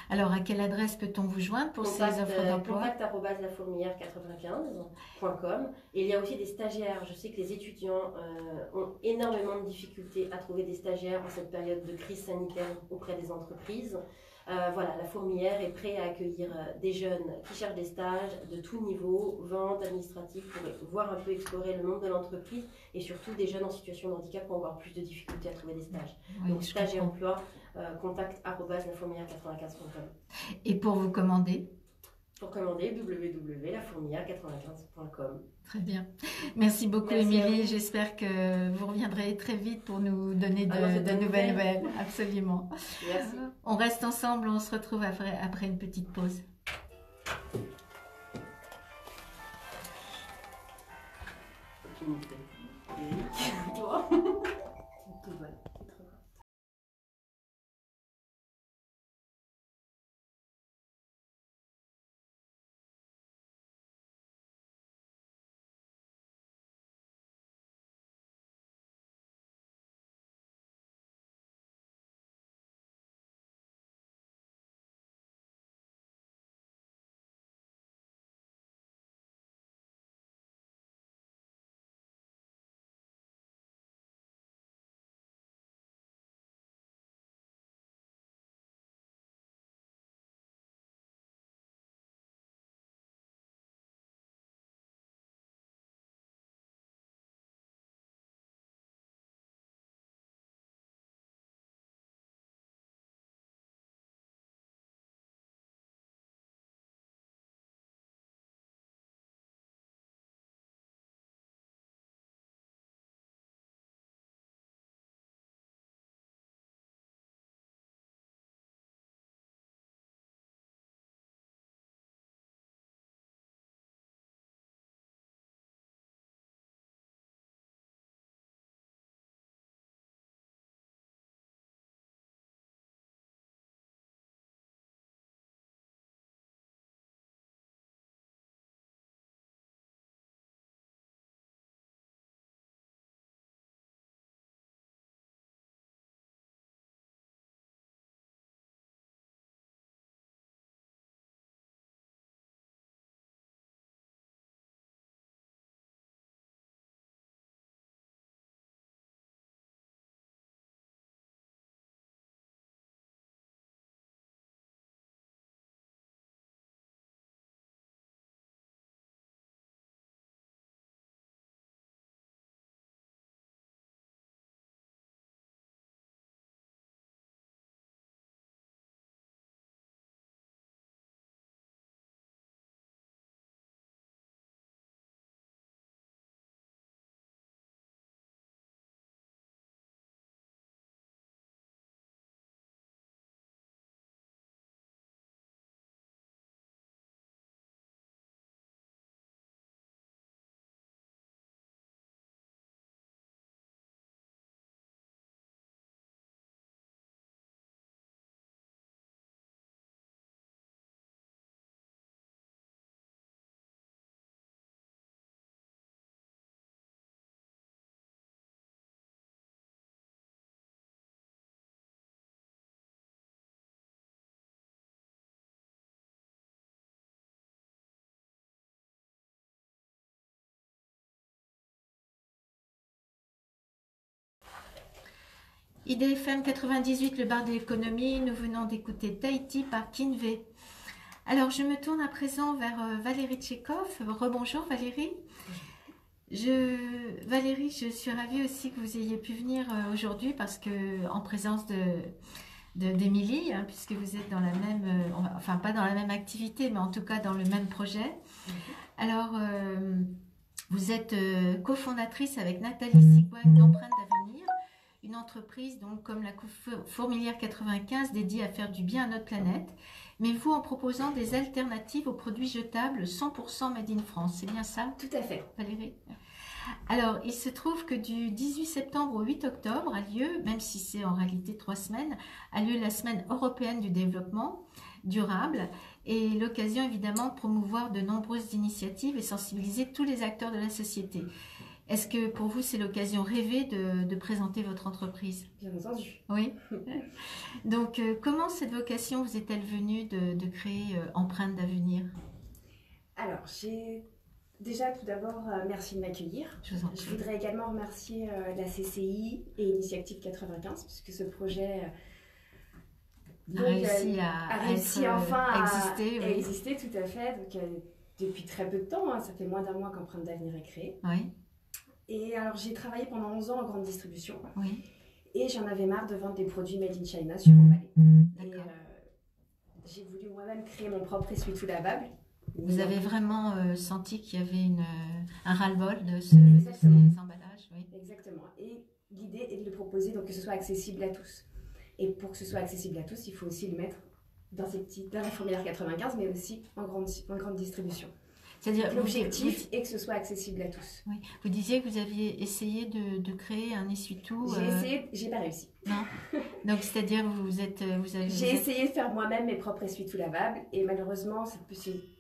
Alors, à quelle adresse peut-on vous joindre pour ces offres euh, d'emploi contact arobase lafourmilière95.com. Et il y a aussi des stagiaires. Je sais que les étudiants euh, ont énormément de difficultés à trouver des stagiaires en cette période de crise sanitaire auprès des entreprises. Euh, voilà, la fourmilière est prête à accueillir des jeunes qui cherchent des stages de tout niveau, vente, administrative, pour voir un peu explorer le monde de l'entreprise et surtout des jeunes en situation de handicap ont encore plus de difficultés à trouver des stages. Oui, Donc stage et emploi, contact arobase lafourmilière95.com. Et pour vous commander Pour commander, www.lafourmilière95.com. Très bien. Merci beaucoup, Émilie. J'espère que vous reviendrez très vite pour nous donner de, c'est de bonne nouvelles nouvelle. nouvelles. Absolument. Merci. On reste ensemble, on se retrouve après, après une petite pause. *laughs* IDFM 98, le bar de l'économie, nous venons d'écouter Tahiti par Kinvey. Alors, je me tourne à présent vers euh, Valérie Tchékov. Rebonjour Valérie. Je, Valérie, je suis ravie aussi que vous ayez pu venir euh, aujourd'hui parce que en présence de d'Émilie, hein, puisque vous êtes dans la même, euh, enfin pas dans la même activité, mais en tout cas dans le même projet. Alors, euh, vous êtes cofondatrice avec Nathalie Sigouin d'Empreinte d'Avenir, une entreprise donc comme la Four- Fourmilière 95 dédiée à faire du bien à notre planète, mais vous en proposant des alternatives aux produits jetables 100% made in France. C'est bien ça? Tout à fait. Valérie? Alors, il se trouve que du 18 septembre au 8 octobre a lieu, même si c'est en réalité trois semaines, a lieu la semaine européenne du développement durable et l'occasion évidemment de promouvoir de nombreuses initiatives et sensibiliser tous les acteurs de la société. Est-ce que pour vous, c'est l'occasion rêvée de, présenter votre entreprise? Bien entendu. Oui. *laughs* Donc, euh, comment cette vocation vous est-elle venue de, créer euh, Empreinte d'avenir? Alors, j'ai déjà tout d'abord, euh, merci de m'accueillir. Je, Je, voudrais également remercier la CCI et Initiative 95, puisque ce projet a réussi, à, réussi enfin à exister. À exister, tout à fait. Donc, depuis très peu de temps, hein, ça fait moins d'un mois qu'Empreinte d'avenir est créée. Oui. Et alors, j'ai travaillé pendant 11 ans en grande distribution. Oui. Et j'en avais marre de vendre des produits made in China sur mon balai. Et euh, j'ai voulu moi-même créer mon propre essuie-tout lavable. Vous avez vraiment euh, senti qu'il y avait une, euh, un ras-le-bol de, ce, ces emballages oui. Exactement. Et l'idée est de le proposer donc que ce soit accessible à tous. Et pour que ce soit accessible à tous, il faut aussi le mettre dans, ces petits, dans la fourmilière 95, mais aussi en grande, en grande distribution. C'est-à-dire l'objectif est que ce soit accessible à tous. Oui. Vous disiez que vous aviez essayé de, de créer un essuie-tout. J'ai euh... essayé, j'ai pas réussi. Non. *laughs* Donc c'est-à-dire vous êtes, vous avez. J'ai essayé de faire moi-même mes propres essuie-tout lavables et malheureusement cet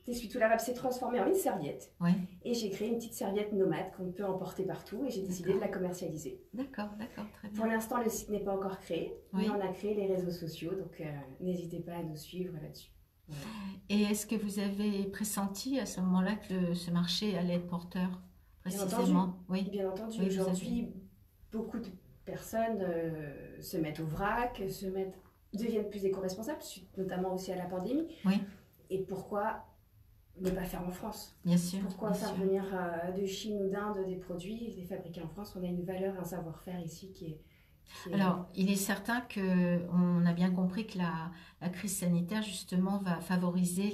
essuie-tout lavable s'est transformé en une serviette. Oui. Et j'ai créé une petite serviette nomade qu'on peut emporter partout et j'ai décidé de la commercialiser. D'accord, d'accord, très bien. Pour l'instant le site n'est pas encore créé, mais on a créé les réseaux sociaux donc euh, n'hésitez pas à nous suivre là-dessus. Et est-ce que vous avez pressenti à ce moment-là que ce marché allait être porteur précisément? Oui, bien entendu. Aujourd'hui, beaucoup de personnes euh, se mettent au vrac, se mettent, deviennent plus éco-responsables, notamment aussi à la pandémie. Oui. Et pourquoi ne pas faire en France? Bien sûr. Pourquoi faire venir euh, de Chine ou d'Inde des produits et les fabriquer en France? On a une valeur, un savoir-faire ici qui est, alors, il est certain qu'on a bien compris que la, crise sanitaire, justement, va favoriser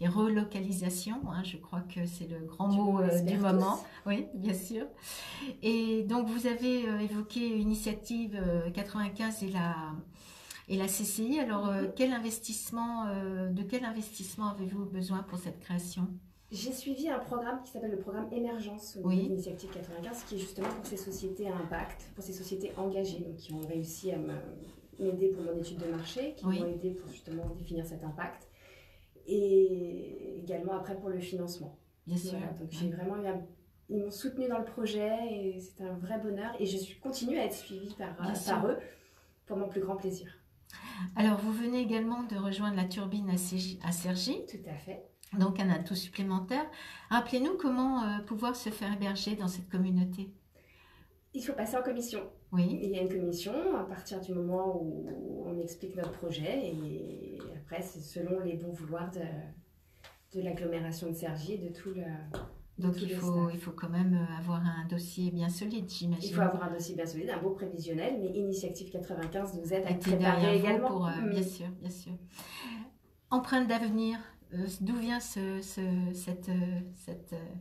les, relocalisations. Hein. je crois que c'est le grand mot euh, du moment. Oui, bien sûr. Et donc, vous avez euh, évoqué Initiative 95 euh, et la, et la CCI. Alors, mm-hmm. quel investissement, de quel investissement avez-vous besoin pour cette création? J'ai suivi un programme qui s'appelle le programme Émergence oui. Initiative 95, qui est justement pour ces sociétés à impact, pour ces sociétés engagées, donc qui ont réussi à m'aider pour mon étude de marché, qui m'ont aidé pour justement définir cet impact, et également après pour le financement. Bien sûr. donc j'ai vraiment eu ils m'ont soutenu dans le projet et c'était un vrai bonheur et je suis continue à être suivie par, par eux pour mon plus grand plaisir. Alors vous venez également de rejoindre la turbine à Sergi. Tout à fait donc un atout supplémentaire. Rappelez-nous comment euh, pouvoir se faire héberger dans cette communauté. Il faut passer en commission. Oui. Il y a une commission à partir du moment où on explique notre projet et après c'est selon les bons vouloirs de, de l'agglomération de Sergi et de tout le... Donc il faut, il faut quand même avoir un dossier bien solide, j'imagine. Il faut avoir un dossier bien solide, un beau prévisionnel, mais Initiative 95 nous aide à préparer également. Pour, euh, Bien sûr, bien sûr. Empreinte d'avenir, euh, d'où vient ce, cette, euh, cette euh,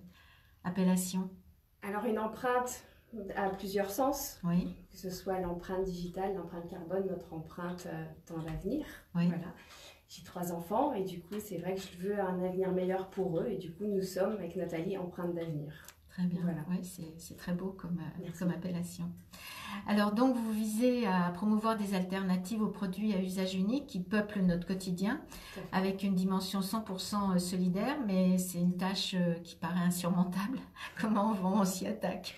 appellation? Alors une empreinte a plusieurs sens. Oui. Que ce soit l'empreinte digitale, l'empreinte carbone, notre empreinte dans l'avenir. Oui. Voilà. J'ai trois enfants et du coup, c'est vrai que je veux un avenir meilleur pour eux. Et du coup, nous sommes avec Nathalie empreinte d'avenir. Très bien. Voilà. Oui, c'est très beau comme, comme appellation. Alors donc vous visez à promouvoir des alternatives aux produits à usage unique qui peuplent notre quotidien avec une dimension 100% euh, solidaire, mais c'est une tâche euh, qui paraît insurmontable. *laughs* Comment on, s'y attaque?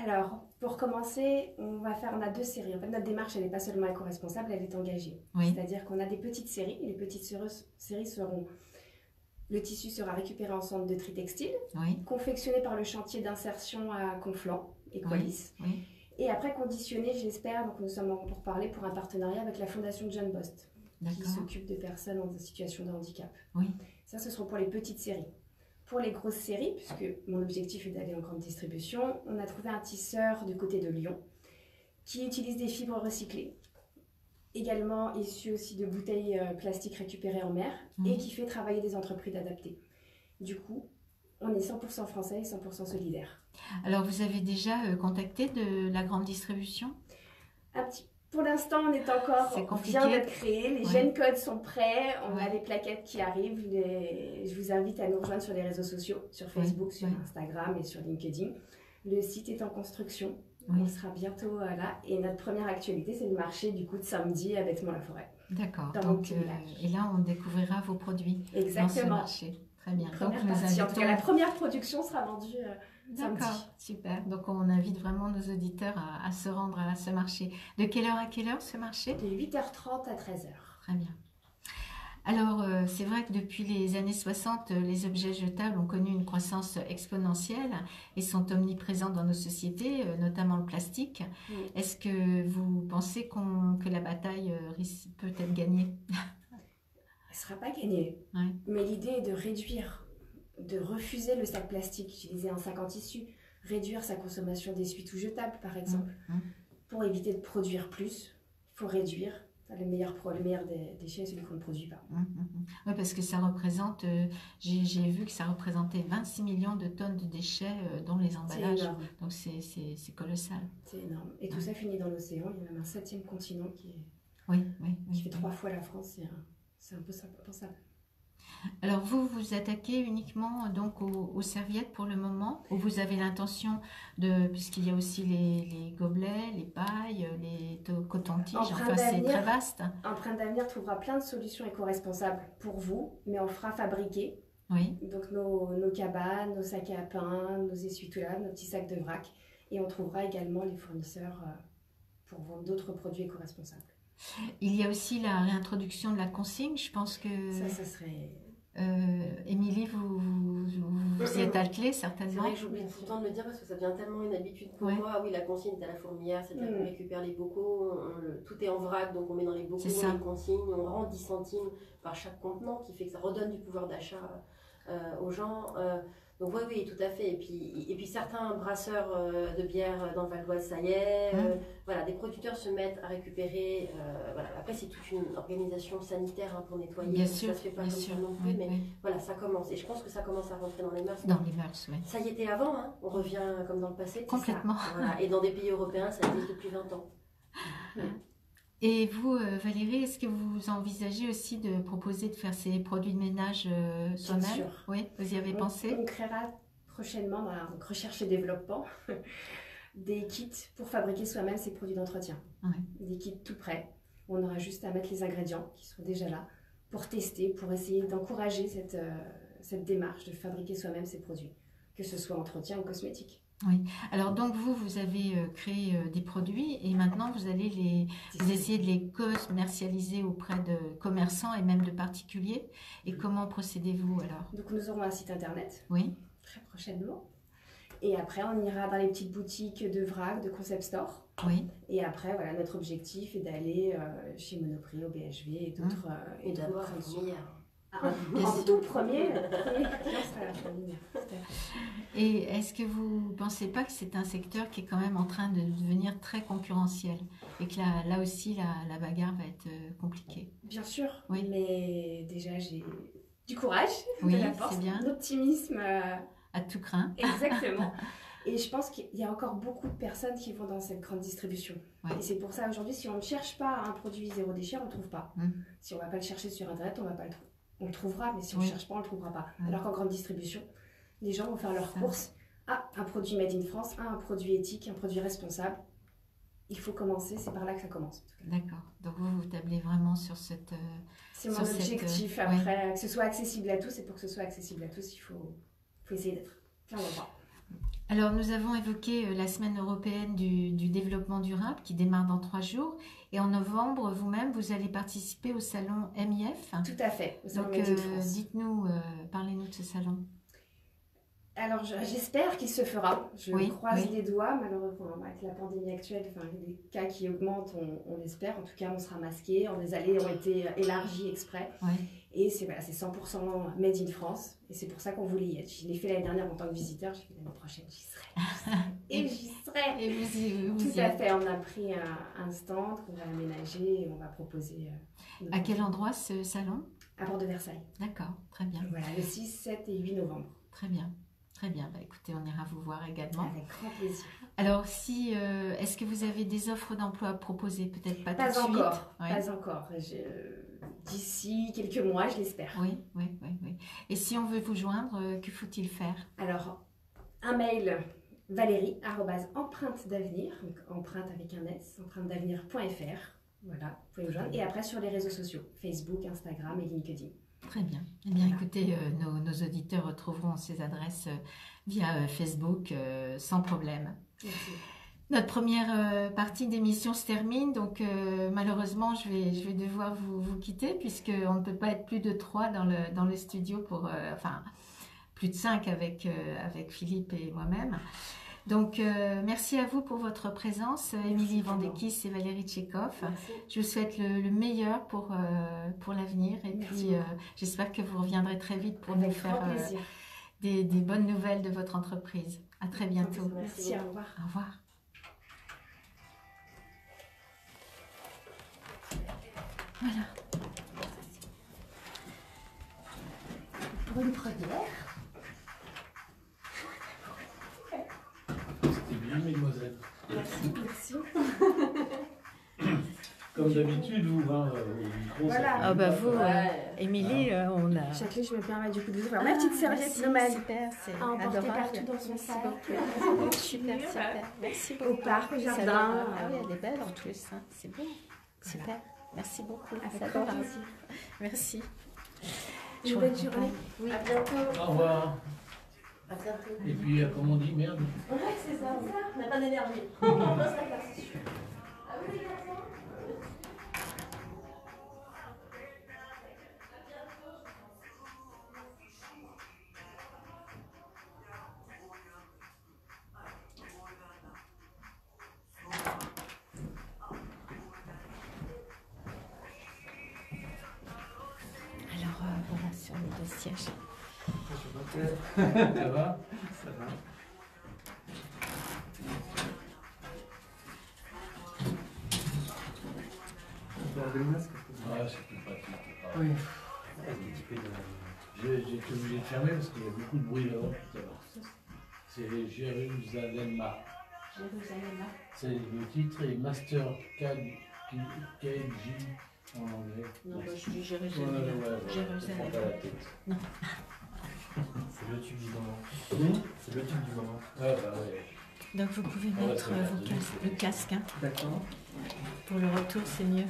Alors, pour commencer, on va faire, on a deux séries. En fait, notre démarche, elle n'est pas seulement éco-responsable, elle est engagée. C'est-à-dire qu'on a des petites séries. Les petites séries seront le tissu sera récupéré en centre de tri textile, confectionné par le chantier d'insertion à Conflans, Equalis. Oui. Et après, conditionné, j'espère, donc nous sommes pour parler pour un partenariat avec la Fondation John Bost, qui s'occupe de personnes en situation de handicap. Oui. Ça, ce sera pour les petites séries. Pour les grosses séries, puisque mon objectif est d'aller en grande distribution, on a trouvé un tisseur du côté de Lyon qui utilise des fibres recyclées, également issues aussi de bouteilles euh, plastiques récupérées en mer, et qui fait travailler des entreprises adaptées. Du coup, on est 100% français et 100% solidaire. Alors, vous avez déjà euh, contacté de la grande distribution? Un petit pour l'instant, on est encore, on vient d'être créé, les gènes codes sont prêts, on a les plaquettes qui arrivent. Je vous invite à nous rejoindre sur les réseaux sociaux, sur Facebook, sur Instagram et sur LinkedIn. Le site est en construction. On sera bientôt là. Et notre première actualité, c'est le marché du coup de samedi à Bêtement-la-Forêt. D'accord. Donc, et là, on découvrira vos produits Exactement. dans ce marché. Très bien. Donc, En tout cas, la première production sera vendue D'accord, super. Donc on invite vraiment nos auditeurs à, se rendre à ce marché. De quelle heure à quelle heure ce marché? De 8h30 à 13h. Très bien. Alors, euh, c'est vrai que depuis les années 60, euh, les objets jetables ont connu une croissance exponentielle et sont omniprésents dans nos sociétés, euh, notamment le plastique. Est-ce que vous pensez que la bataille peut être gagnée? Elle ne sera pas gagnée. Mais l'idée est de réduire de refuser le sac plastique, utiliser un sac en tissu, réduire sa consommation d'essuie-tout jetable par exemple. Mmh, mmh. Pour éviter de produire plus, il faut réduire. Le meilleur, le meilleur des déchets, celui qu'on ne produit pas. Mmh, oui, parce que ça représente, euh, j'ai vu que ça représentait 26 millions de tonnes de déchets euh, dans les emballages. Donc c'est colossal. C'est énorme. Et tout ça finit dans l'océan. Il y a même un septième continent qui, est, oui, oui, qui fait trois fois la France. C'est un peu impensable. Alors vous, vous attaquez uniquement donc aux, serviettes pour le moment ou vous avez l'intention de, puisqu'il y a aussi les, gobelets, les pailles, les cotons-tiges, enfin c'est très vaste. Empreinte d'avenir trouvera plein de solutions éco-responsables pour vous, mais on fera fabriquer. Oui. Donc nos, cabanes, nos sacs à pain, nos essuie-tout-lave, nos petits sacs de vrac. Et on trouvera également les fournisseurs euh, pour vendre d'autres produits éco-responsables. Il y a aussi la réintroduction de la consigne, je pense que... Ça, ça serait euh, Émilie, vous, vous, y êtes attelée certainement. C'est vrai que j'oublie tout le temps de le dire parce que ça devient tellement une habitude pour moi. Ah oui, la consigne est à la fourmilière, c'est-à-dire qu'on mm. récupère les bocaux, tout est en vrac, donc on met dans les bocaux les consignes, on rend 10 centimes par chaque contenant, qui fait que ça redonne du pouvoir d'achat euh, aux gens. Euh, donc oui, oui, tout à fait. Et puis, et puis certains brasseurs euh, de bière dans le Val d'Oise, ça y est. Mmh. Euh, voilà, des producteurs se mettent à récupérer. Euh, voilà. Après, c'est toute une organisation sanitaire hein, pour nettoyer. Bien sûr, ça se fait pas comme ça non plus, mais voilà, ça commence. Et je pense que ça commence à rentrer dans les mœurs. Dans les mœurs, oui. Ça y était avant, hein. on revient comme dans le passé. Complètement. Et dans des pays européens, ça existe depuis 20 ans. Et vous, euh, Valérie, est-ce que vous envisagez aussi de proposer de faire ces produits de ménage euh, soi-même Oui, vous y avez pensé On créera prochainement dans la recherche et développement *laughs* des kits pour fabriquer soi-même ces produits d'entretien. Des kits tout prêts. On aura juste à mettre les ingrédients qui sont déjà là pour tester, pour essayer d'encourager cette, euh, cette démarche de fabriquer soi-même ces produits, que ce soit entretien ou cosmétique. Oui. Alors donc vous, vous avez euh, créé euh, des produits et maintenant vous allez les, vous essayer de les commercialiser auprès de commerçants et même de particuliers. Et comment procédez-vous alors? Donc nous aurons un site internet. Oui. Très prochainement. Et après, on ira dans les petites boutiques de vrac, de concept store. Oui. Et après, voilà, notre objectif est d'aller euh, chez Monoprix, au BHV et d'autres. et d'abord, en tout premier, Et est-ce que vous ne pensez pas que c'est un secteur qui est quand même en train de devenir très concurrentiel et que là, là aussi la, la, bagarre va être euh, compliquée? Bien sûr, oui. mais déjà j'ai du courage, oui, de la force, d'optimisme. Euh, à tout craint. Exactement. *laughs* Et je pense qu'il y a encore beaucoup de personnes qui vont dans cette grande distribution. Et c'est pour ça aujourd'hui, si on ne cherche pas un produit zéro déchet, on ne trouve pas. Hum. Si on ne va pas le chercher sur Internet, on ne va pas le trouver on le trouvera, mais si on ne cherche pas, on ne le trouvera pas. Alors qu'en grande distribution, les gens vont faire leurs courses. Ah, un produit made in France, ah, un produit éthique, un produit responsable. Il faut commencer, c'est par là que ça commence. D'accord. Donc vous, vous tablez vraiment sur cette. Euh, c'est mon objectif euh, après, que ce soit accessible à tous. Et pour que ce soit accessible à tous, il faut, faut essayer d'être clairement alors, nous avons évoqué euh, la semaine européenne du, développement durable qui démarre dans trois jours. Et en novembre, vous-même, vous allez participer au salon MIF. Tout à fait. Donc, euh, dites-nous, euh, parlez-nous de ce salon. Alors, j'espère qu'il se fera. Je croise les doigts, malheureusement, avec la pandémie actuelle, enfin, les cas qui augmentent, on, l'espère. En tout cas, on sera masqué. Les allées ont été élargies exprès. Et c'est voilà, 100% made in France. Et c'est pour ça qu'on voulait y être. Je l'ai fait l'année dernière en tant que visiteur. J'ai fait l'année prochaine, j'y serai. *laughs* et j'y serai. Et vous, Tout à fait. On a pris un, stand qu'on va aménager et on va proposer. Euh, à quel endroit ce salon? À Port de Versailles. D'accord, très bien. Voilà, le 6, 7 et 8 novembre. Très bien. Très bien, bah, écoutez, on ira vous voir également. Avec grand plaisir. Alors, si, euh, est-ce que vous avez des offres d'emploi à proposer? Peut-être pas, pas tout de encore, Pas encore. D'ici quelques mois, je l'espère. Oui, oui, oui, oui. Et si on veut vous joindre, euh, que faut-il faire? Alors, un mail Valérie, empreinte d'avenir, donc empreinte avec un S, empreinte d'avenir.fr. Voilà, vous pouvez me joindre. Et après sur les réseaux sociaux, Facebook, Instagram et LinkedIn. Très bien. Eh bien, écoutez, euh, nos, nos, auditeurs retrouveront ces adresses euh, via Facebook sans problème. Merci. Notre première euh, partie d'émission se termine, donc euh, malheureusement je vais, je vais devoir vous, vous quitter puisqu'on ne peut pas être plus de trois dans le, dans le studio pour, euh, enfin, plus de cinq avec, euh, avec Philippe et moi-même. Donc euh, merci à vous pour votre présence, Émilie Vandekis et Valérie Tchekhov. Merci. Je vous souhaite le, le meilleur pour, euh, pour l'avenir et Merci puis euh, j'espère que vous reviendrez très vite pour nous faire euh, des, des bonnes nouvelles de votre entreprise. À très bientôt. Merci, au revoir. Au revoir. Voilà. Pour une première. C'était bien, mesdemoiselles. Merci. *laughs* Comme d'habitude, vous, hein, au micro, ça Voilà. Ah bah vous. Ouais. Émilie, euh, on a... Chacune, je me permets du coup de vous faire ma petite serviette Merci, nomade Super, c'est à emporter adorable. partout dans son Merci sac. Super, *laughs* super. Merci beaucoup. Au parc, au C'est jardin. Ah oui, elle est belle en plus. hein. C'est beau. Super. Merci beaucoup. Avec C'est grand adorable. plaisir. Merci. Une vous bonne journée. Oui. À bientôt. Au revoir. À bientôt. Et puis, euh, comme on dit, merde. Ouais, c'est ça. On n'a pas d'énergie. *laughs* On va se la faire, c'est sûr. Ah oui, les garçons Ça va Ça va. Ouais, c'est plus pratique. Oui. J'ai j'ai été obligé de fermer parce qu'il y a beaucoup de bruit là-bas tout à l'heure. C'est Jérusalem. Jérusalem. C'est le titre est Master KG en anglais. Non, bah, je dis Ouais, Jérusalem. ouais, ouais, Jérusalem. C'est le tube du moment. C'est le tube du moment. Ouais, bah ouais. Donc, vous pouvez mettre euh, vos cas- le casque. hein. D'accord. Pour le retour, c'est mieux.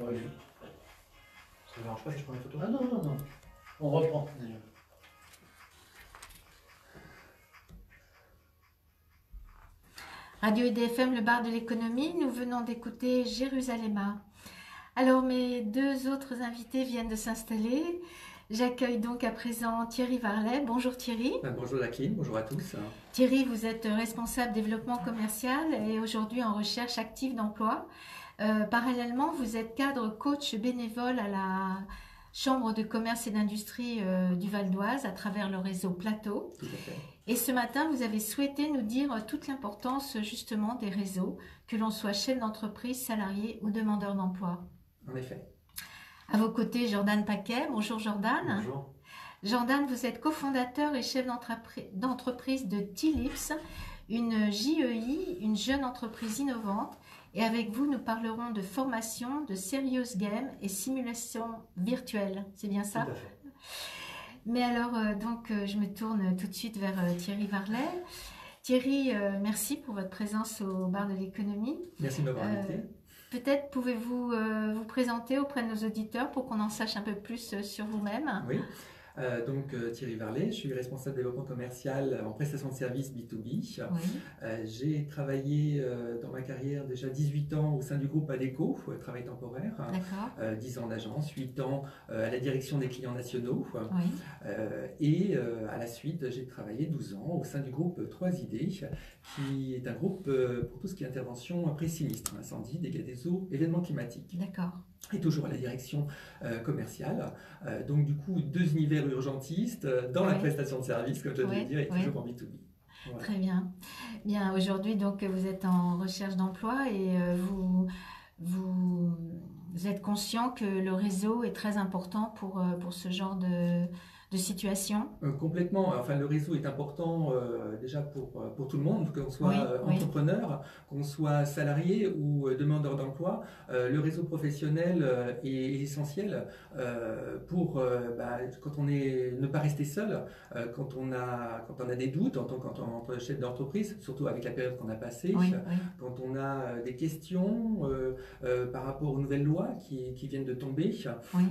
Ouais. Ça te dérange pas si je prends une photo Ah non, non, non. On reprend. Radio EDFM, le bar de l'économie, nous venons d'écouter Jérusalem. Alors mes deux autres invités viennent de s'installer. J'accueille donc à présent Thierry Varlet. Bonjour Thierry. Ben, Bonjour Jacqueline, bonjour à tous. Thierry, vous êtes responsable développement commercial et aujourd'hui en recherche active d'emploi. Euh, parallèlement, vous êtes cadre coach bénévole à la Chambre de commerce et d'industrie euh, du Val d'Oise à travers le réseau Plateau. Tout à fait. Et ce matin, vous avez souhaité nous dire toute l'importance justement des réseaux, que l'on soit chef d'entreprise, salarié ou demandeur d'emploi. En effet. À vos côtés, Jordan Paquet. Bonjour Jordan. Bonjour. Jordan, vous êtes cofondateur et chef d'entrepri- d'entreprise de Tilips, une JEI, une jeune entreprise innovante. Et avec vous, nous parlerons de formation, de serious game et simulation virtuelle. C'est bien ça Tout à fait. Mais alors, euh, donc, euh, je me tourne tout de suite vers euh, Thierry Varlet. Thierry, merci pour votre présence au bar de l'économie. Merci de m'avoir invité. Peut-être pouvez-vous vous présenter auprès de nos auditeurs pour qu'on en sache un peu plus sur vous-même. Oui. Euh, donc euh, Thierry Varlet, je suis responsable développement commercial en prestation de services B2B. Oui, Euh, j'ai travaillé euh, dans ma carrière déjà 18 ans au sein du groupe ADECO, travail temporaire. d'accord. Euh, 10 ans d'agence, 8 ans à la direction des clients nationaux. Oui, et à la suite, j'ai travaillé 12 ans au sein du groupe 3 idées, qui est un groupe pour tout ce qui est intervention après sinistre, incendie, dégâts des eaux, événements climatiques. d'accord. Et toujours à la direction euh, commerciale. Euh, donc du coup, deux univers urgentistes euh, dans la prestation de service, comme je viens de dire, et toujours en B2B. Voilà. Très bien. Bien, aujourd'hui, donc, vous êtes en recherche d'emploi et euh, vous, vous Vous êtes conscient que le réseau est très important pour, pour ce genre de, de situation euh, Complètement. Enfin, le réseau est important euh, déjà pour, euh, pour tout le monde, qu'on soit entrepreneur, qu'on soit salarié ou demandeur d'emploi. le réseau professionnel est, essentiel pour bah, quand on est ne pas rester seul, quand on a quand on a des doutes en tant que chef d'entreprise, surtout avec la période qu'on a passée, quand on a des questions par rapport aux nouvelles lois qui, qui viennent de tomber.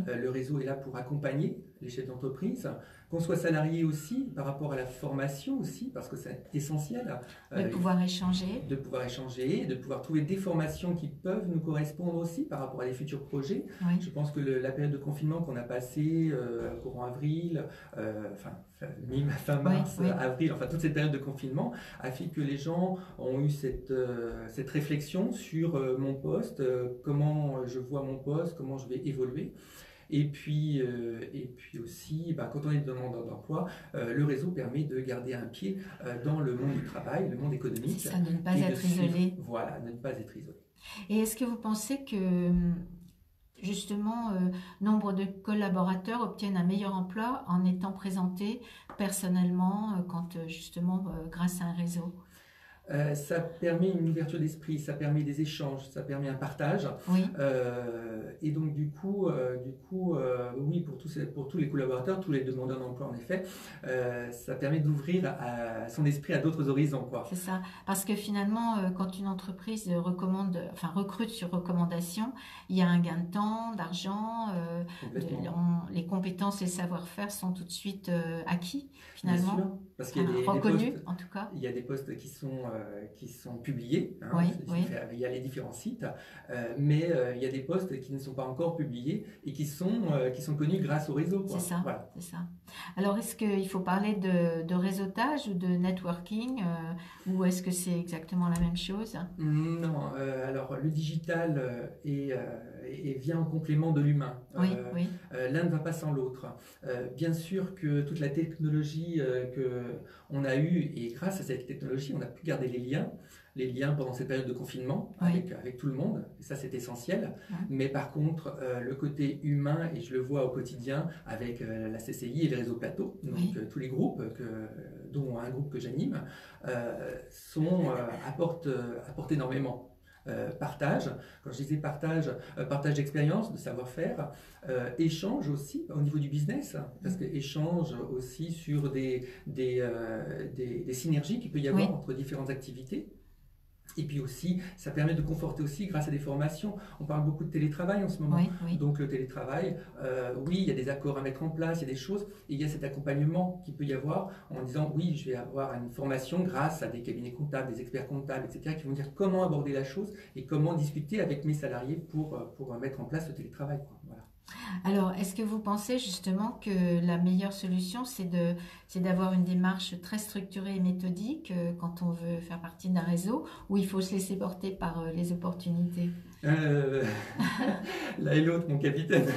le réseau est là pour accompagner les chefs d'entreprise, qu'on soit salarié aussi par rapport à la formation aussi, parce que c'est essentiel. De euh, pouvoir échanger. De pouvoir échanger, de pouvoir trouver des formations qui peuvent nous correspondre aussi par rapport à des futurs projets. Je pense que la période de confinement qu'on a passée euh, courant avril, euh, enfin fin *laughs* mars, avril, enfin toute cette période de confinement a fait que les gens ont eu cette, cette réflexion sur mon poste, comment je vois mon poste, comment je vais évoluer. Et puis, euh, et puis aussi, bah, quand on est demandeur d'emploi, euh, le réseau permet de garder un pied euh, dans le monde du travail, le monde économique. Ça, de ne pas être isolé. Voilà, de ne pas être isolé. Et est-ce que vous pensez que justement, nombre de collaborateurs obtiennent un meilleur emploi en étant présentés personnellement, quand justement, grâce à un réseau? Euh, ça permet une ouverture d'esprit, ça permet des échanges, ça permet un partage. Euh, et donc du coup, euh, du coup, oui, pour tous, pour tous les collaborateurs, tous les demandeurs d'emploi en effet, ça permet d'ouvrir son esprit à d'autres horizons, quoi. C'est ça, parce que finalement, quand une entreprise recommande, enfin recrute sur recommandation, il y a un gain de temps, d'argent, les compétences et savoir-faire sont tout de suite acquis finalement. Bien sûr, parce qu'il y a des, reconnus en tout cas. Il y a des postes qui sont euh, qui sont publiés. Hein, il y a les différents sites, euh, mais euh, il y a des postes qui ne sont pas encore publiés et qui sont, qui sont connus grâce au réseau. C'est ça, ça. Alors, est-ce qu'il faut parler de, de, réseautage ou de networking ou est-ce que c'est exactement la même chose? Non, alors le digital est et, vient en complément de l'humain. L'un ne va pas sans l'autre. bien sûr que toute la technologie que on a eue, et grâce à cette technologie, on a pu garder les liens, les liens pendant cette période de confinement avec, avec tout le monde, et ça c'est essentiel. Mais par contre, euh, le côté humain, et je le vois au quotidien avec euh, la CCI et les réseaux plateaux, donc euh, tous les groupes, que, dont un groupe que j'anime, sont, apportent, apportent énormément. Partage, quand je disais partage, partage d'expérience, de savoir-faire, échange aussi au niveau du business, parce que échange aussi sur des, des, des, des synergies qu'il peut y avoir entre différentes activités. Et puis aussi, ça permet de conforter aussi grâce à des formations. On parle beaucoup de télétravail en ce moment. Donc le télétravail, euh, oui, il y a des accords à mettre en place, il y a des choses, et il y a cet accompagnement qui peut y avoir en disant oui, je vais avoir une formation grâce à des cabinets comptables, des experts comptables, etc., qui vont dire comment aborder la chose et comment discuter avec mes salariés pour, euh, pour mettre en place le télétravail. Voilà. Alors, est-ce que vous pensez justement que la meilleure solution, c'est d'avoir une démarche très structurée et méthodique euh, quand on veut faire partie d'un réseau, ou il faut se laisser porter par euh, les opportunités? Euh, *laughs* L'un et l'autre, mon capitaine. *laughs*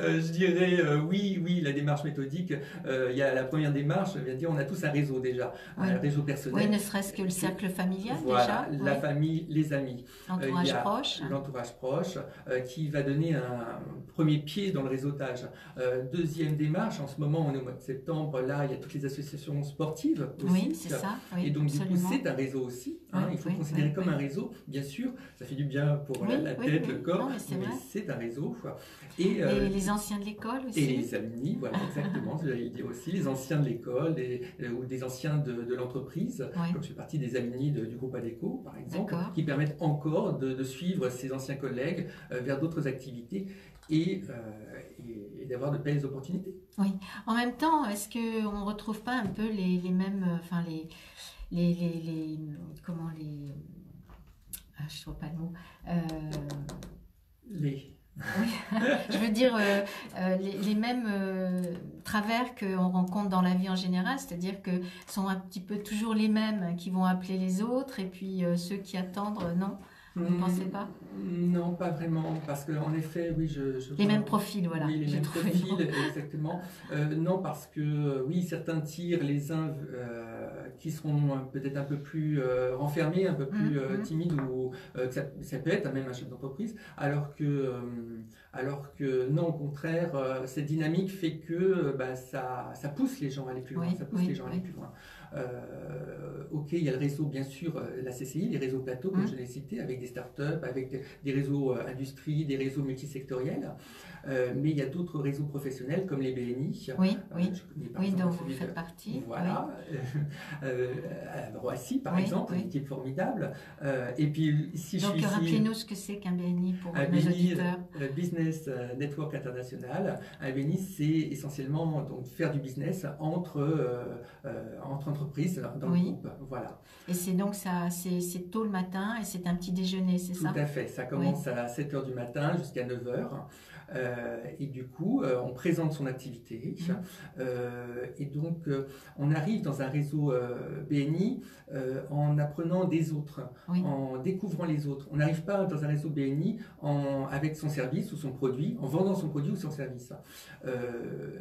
Euh, je dirais oui, oui, la démarche méthodique. Il y a la première démarche, je viens dire, on a tous un réseau déjà, un réseau personnel. Oui, ne serait-ce que le cercle familial voilà, La famille, les amis. L'entourage proche. L'entourage proche qui va donner un premier pied dans le réseautage. deuxième démarche, en ce moment, on est au mois de septembre, là, il y a toutes les associations sportives aussi. Oui, c'est ça. et donc, du coup, c'est un réseau aussi. Hein, il faut le considérer comme un réseau. Bien sûr, ça fait du bien pour la, tête, le corps, mais c'est un réseau. Et, euh, les anciens de l'école aussi. Et les alumni, voilà, exactement, j'allais dire aussi. Les anciens de l'école euh, ou des anciens de, l'entreprise, comme je fais partie des alumni du groupe ADECO, par exemple, qui permettent encore de, suivre ces anciens collègues euh, vers d'autres activités et, et, d'avoir de belles opportunités. Oui. En même temps, est-ce qu'on ne retrouve pas un peu les, les mêmes, enfin les, les, les, les, comment les, ah, je ne trouve pas le mot. Euh, les. *laughs* je veux dire euh, euh, les, les, mêmes travers qu'on rencontre dans la vie en général, c'est-à-dire que sont un petit peu toujours les mêmes qui vont appeler les autres et puis ceux qui attendent, non Vous ne pensez pas? Non, pas vraiment, parce qu'en effet, oui, je... les mêmes profils, voilà. Oui, les mêmes profils, *laughs* exactement. Euh, non, parce que, oui, certains tirent les uns euh, qui seront peut-être un peu plus euh, renfermés, un peu plus mmh, mmh. timides, ou ça, ça, peut être même un chef d'entreprise, alors que, alors que, non, au contraire, cette dynamique fait que bah, ça, ça pousse les gens à aller plus loin, ça pousse les gens à aller plus loin. Euh, ok, il y a le réseau, bien sûr, euh, la CCI, les réseaux plateaux, comme mmh. je l'ai cité, avec des startups, avec des, réseaux euh, industrie, des réseaux multisectoriels. mais il y a d'autres réseaux professionnels comme les BNI. Oui, oui. oui, dont vous faites partie. Voilà. Roissy, par exemple, qui est formidable. et puis, si donc, rappelez-nous ce que c'est qu'un BNI pour nos auditeurs. Business Network International. Un BNI, c'est essentiellement donc, faire du business entre, entre entreprises dans le groupe. Voilà. Et c'est donc ça, c'est tôt le matin et c'est un petit déjeuner, c'est ça? Tout à fait. Ça commence à 7 h du matin jusqu'à 9 h. Euh, et du coup, euh, on présente son activité. Mhm. Euh, et donc, on arrive dans un réseau BNI en apprenant des autres, en découvrant les autres. On n'arrive pas dans un réseau BNI en, avec son service ou son produit, en vendant son produit ou son service.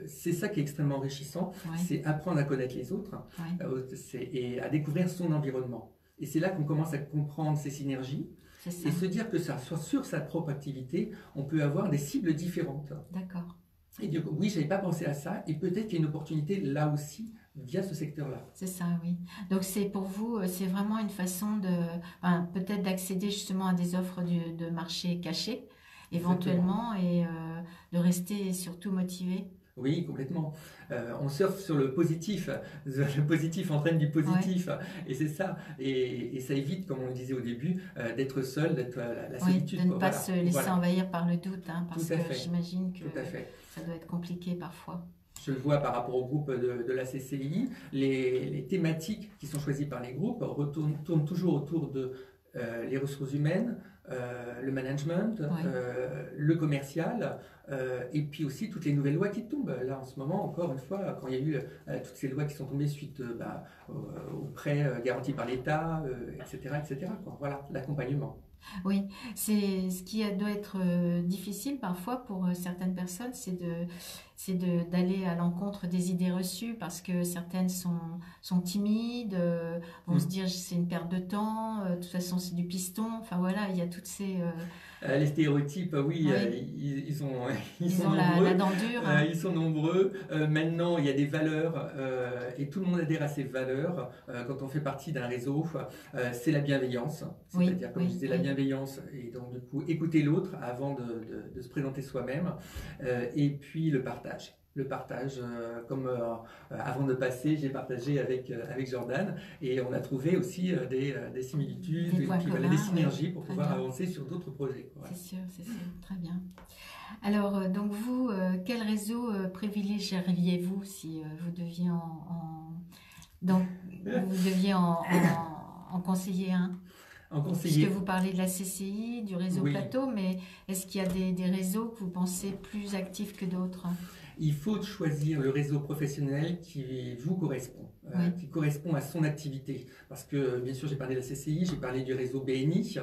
c'est ça qui est extrêmement enrichissant, c'est apprendre à connaître les autres et à découvrir son environnement. Et c'est là qu'on commence à comprendre ces synergies, et se dire que ça, soit sur sa propre activité, on peut avoir des cibles différentes. D'accord. Et du coup, oui, je n'avais pas pensé à ça, et peut-être qu'il y a une opportunité là aussi via ce secteur-là. C'est ça, oui. Donc c'est pour vous, euh, c'est vraiment une façon de, peut-être d'accéder justement à des offres de, marché cachées, éventuellement, et euh, de rester surtout motivé. Oui, complètement. Euh, on surfe sur le positif. *laughs* Le positif entraîne du positif. Et c'est ça. Et, ça évite, comme on le disait au début, euh, d'être seul, d'être la, la solitude. de ne pas se laisser envahir par le doute. Hein, parce que j'imagine que ça doit être compliqué parfois. Je le vois par rapport au groupe de, la CCI. Les, thématiques qui sont choisies par les groupes retournent, tournent toujours autour de euh, les ressources humaines, le management, le commercial, euh, et puis aussi toutes les nouvelles lois qui tombent. Là, en ce moment, encore une fois, quand il y a eu euh, toutes ces lois qui sont tombées suite euh, bah, aux prêts garantis par l'État, etc., etc. Voilà, l'accompagnement. Oui, c'est ce qui doit être difficile parfois pour certaines personnes, c'est de c'est d'aller à l'encontre des idées reçues parce que certaines sont, sont timides, vont se mm. dire c'est une perte de temps, de toute façon c'est du piston, enfin voilà, il y a toutes ces... Euh, les stéréotypes, oui, euh, ils, *laughs* sont, ils, sont nombreux. Euh, hein. ils sont nombreux. maintenant, il y a des valeurs et tout le monde adhère à ces valeurs. quand on fait partie d'un réseau, c'est la bienveillance. C'est-à-dire, comme je disais, la bienveillance et donc du coup écouter l'autre avant de se présenter soi-même. et puis le partage le partage. Euh, comme euh, avant de passer, j'ai partagé avec, euh, avec Jordan et on a trouvé aussi des, des, similitudes des, et des synergies pour pouvoir avancer sur d'autres projets. C'est sûr, c'est sûr, très bien. Alors, donc vous, quel réseau privilégieriez-vous si vous deviez en, donc, vous deviez en, en, conseiller un? En. Puisque vous parlez de la CCI, du réseau Plateau, mais est-ce qu'il y a des, des réseaux que vous pensez plus actifs que d'autres? Il faut choisir le réseau professionnel qui vous correspond, euh, qui correspond à son activité. Parce que, bien sûr, j'ai parlé de la CCI, j'ai parlé du réseau BNI.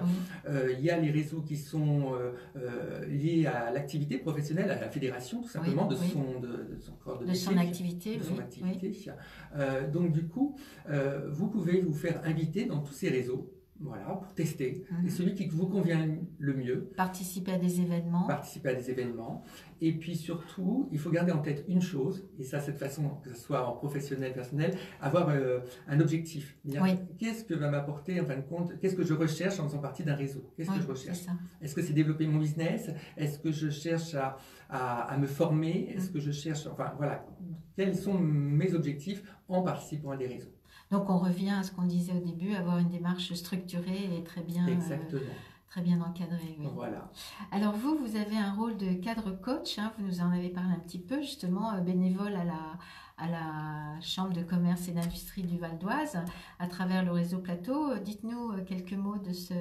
Euh, il y a les réseaux qui sont euh, liés à l'activité professionnelle, à la fédération, tout simplement, de, Son, de, son corps de, de son activité. De son activité. donc, du coup, vous pouvez vous faire inviter dans tous ces réseaux voilà, pour tester. Et mhm. celui qui vous convient le mieux. Participer à des événements. Participer à des événements. Et puis surtout, il faut garder en tête une chose, et ça, cette façon, que ce soit en professionnel, personnel, avoir euh, un objectif. Qu'est-ce que va m'apporter, en fin de compte, qu'est-ce que je recherche en faisant partie d'un réseau? Qu'est-ce que je recherche? Est-ce que c'est développer mon business? Est-ce que je cherche à, à, me former? Est-ce mm. que je cherche, enfin voilà, quels sont mes objectifs en participant à des réseaux? Donc on revient à ce qu'on disait au début, avoir une démarche structurée et très bien, euh, très bien encadrée. Voilà. Alors vous, vous avez un rôle de cadre coach, hein, vous nous en avez parlé un petit peu, justement, euh, bénévole à la, à la Chambre de commerce et d'industrie du Val d'Oise à travers le réseau Plateau. Dites-nous euh, quelques mots de ce,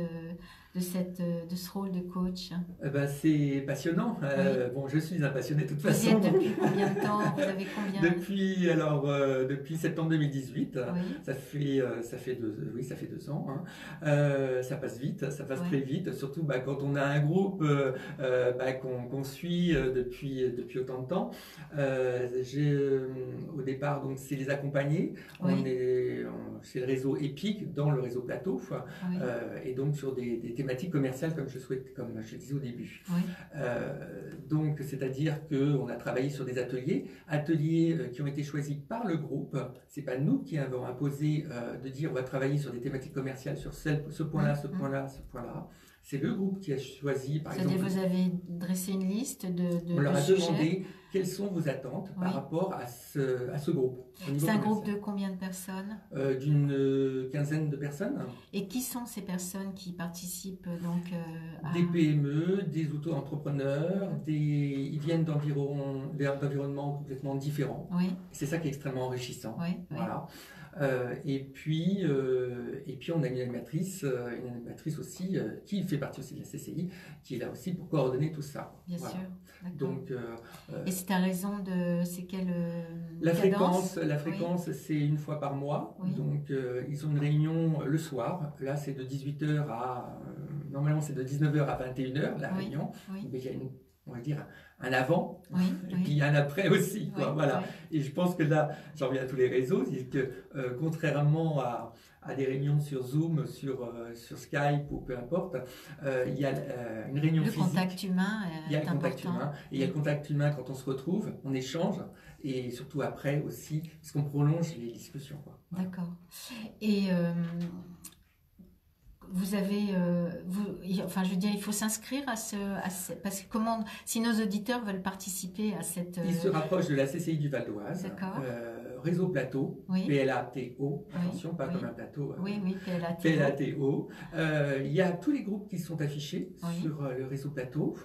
de, cette, de ce rôle de coach ben, C'est passionnant. Euh, bon, je suis un passionné de toute façon. Vous êtes depuis combien de temps? Vous avez combien? Depuis, alors, euh, depuis septembre 2018. Ça, fait, euh, ça, fait deux, oui, ça fait deux ans. Hein. ça passe vite, ça passe très vite. Surtout bah, quand on a un groupe bah, qu'on suit depuis, depuis autant de temps. au départ, donc, c'est les accompagner. On est, c'est le réseau EPIC dans le réseau Plateau. et donc, sur des, des thématiques commerciales comme je souhaite, comme je disais au début. Euh, donc, c'est-à-dire qu'on a travaillé sur des ateliers, ateliers euh, qui ont été choisis par le groupe. C'est pas nous qui avons imposé euh, de dire on va travailler sur des thématiques commerciales sur ce point-là, ce point-là, ce point-là. C'est le groupe qui a choisi, par exemple. vous avez dressé une liste de, de On leur a demandé quelles sont vos attentes par rapport à ce, à ce groupe. C'est un groupe de combien de personnes? Euh, D'une euh, quinzaine de personnes. Et qui sont ces personnes qui participent donc euh, Des PME, des auto-entrepreneurs, des... ils viennent d'environnements complètement différents. Oui. C'est ça qui est extrêmement enrichissant. Oui, voilà. Euh, et, puis, euh, et puis, on a une animatrice, euh, une animatrice aussi, qui fait partie aussi de la CCI, qui est là aussi pour coordonner tout ça. Bien sûr. Donc, et c'est à raison de. C'est quelle. la fréquence, la fréquence c'est une fois par mois. Donc, ils ont une réunion le soir. Là, c'est de 18h à. normalement, c'est de 19h à 21h, la réunion. Mais il y a une on va dire, un avant, et puis un après aussi. Quoi, voilà. Et je pense que là, j'en reviens à tous les réseaux, c'est que euh, contrairement à, à, des réunions sur Zoom, sur, euh, sur Skype ou peu importe, euh, il y a une réunion le physique. contact humain il y a le contact humain. Et il y a le contact humain quand on se retrouve, on échange, et surtout après aussi, parce qu'on prolonge les discussions. D'accord. Et vous avez, euh, vous, enfin, je veux dire, il faut s'inscrire à ce, parce que comment, si nos auditeurs veulent participer à cette. Ils se rapprochent de la CCI du Val d'Oise. Euh, réseau plateau, PLATO, attention, pas comme un plateau. Euh, oui, oui, PLATO. PLATO. il y a tous les groupes qui sont affichés sur le réseau plateau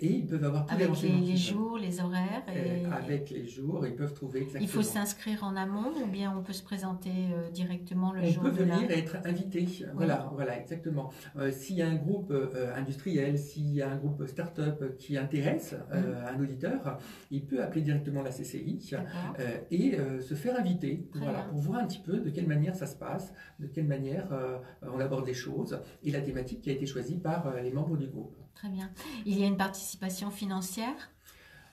et ils peuvent avoir tous avec les les, les jours, les horaires. Et... avec les jours, ils peuvent trouver exactement. Il faut s'inscrire en amont ou bien on peut se présenter directement le jour On peut venir et être invité. Voilà voilà, exactement. Euh, s'il y a un groupe euh, industriel, s'il y a un groupe start-up qui intéresse euh, mmh. un auditeur, il peut appeler directement la CCI et se faire inviter voilà, pour voir un petit peu de quelle manière ça se passe, de quelle manière on aborde les choses et la thématique qui a été choisie par les membres du groupe. Très bien. Il y a une participation financière?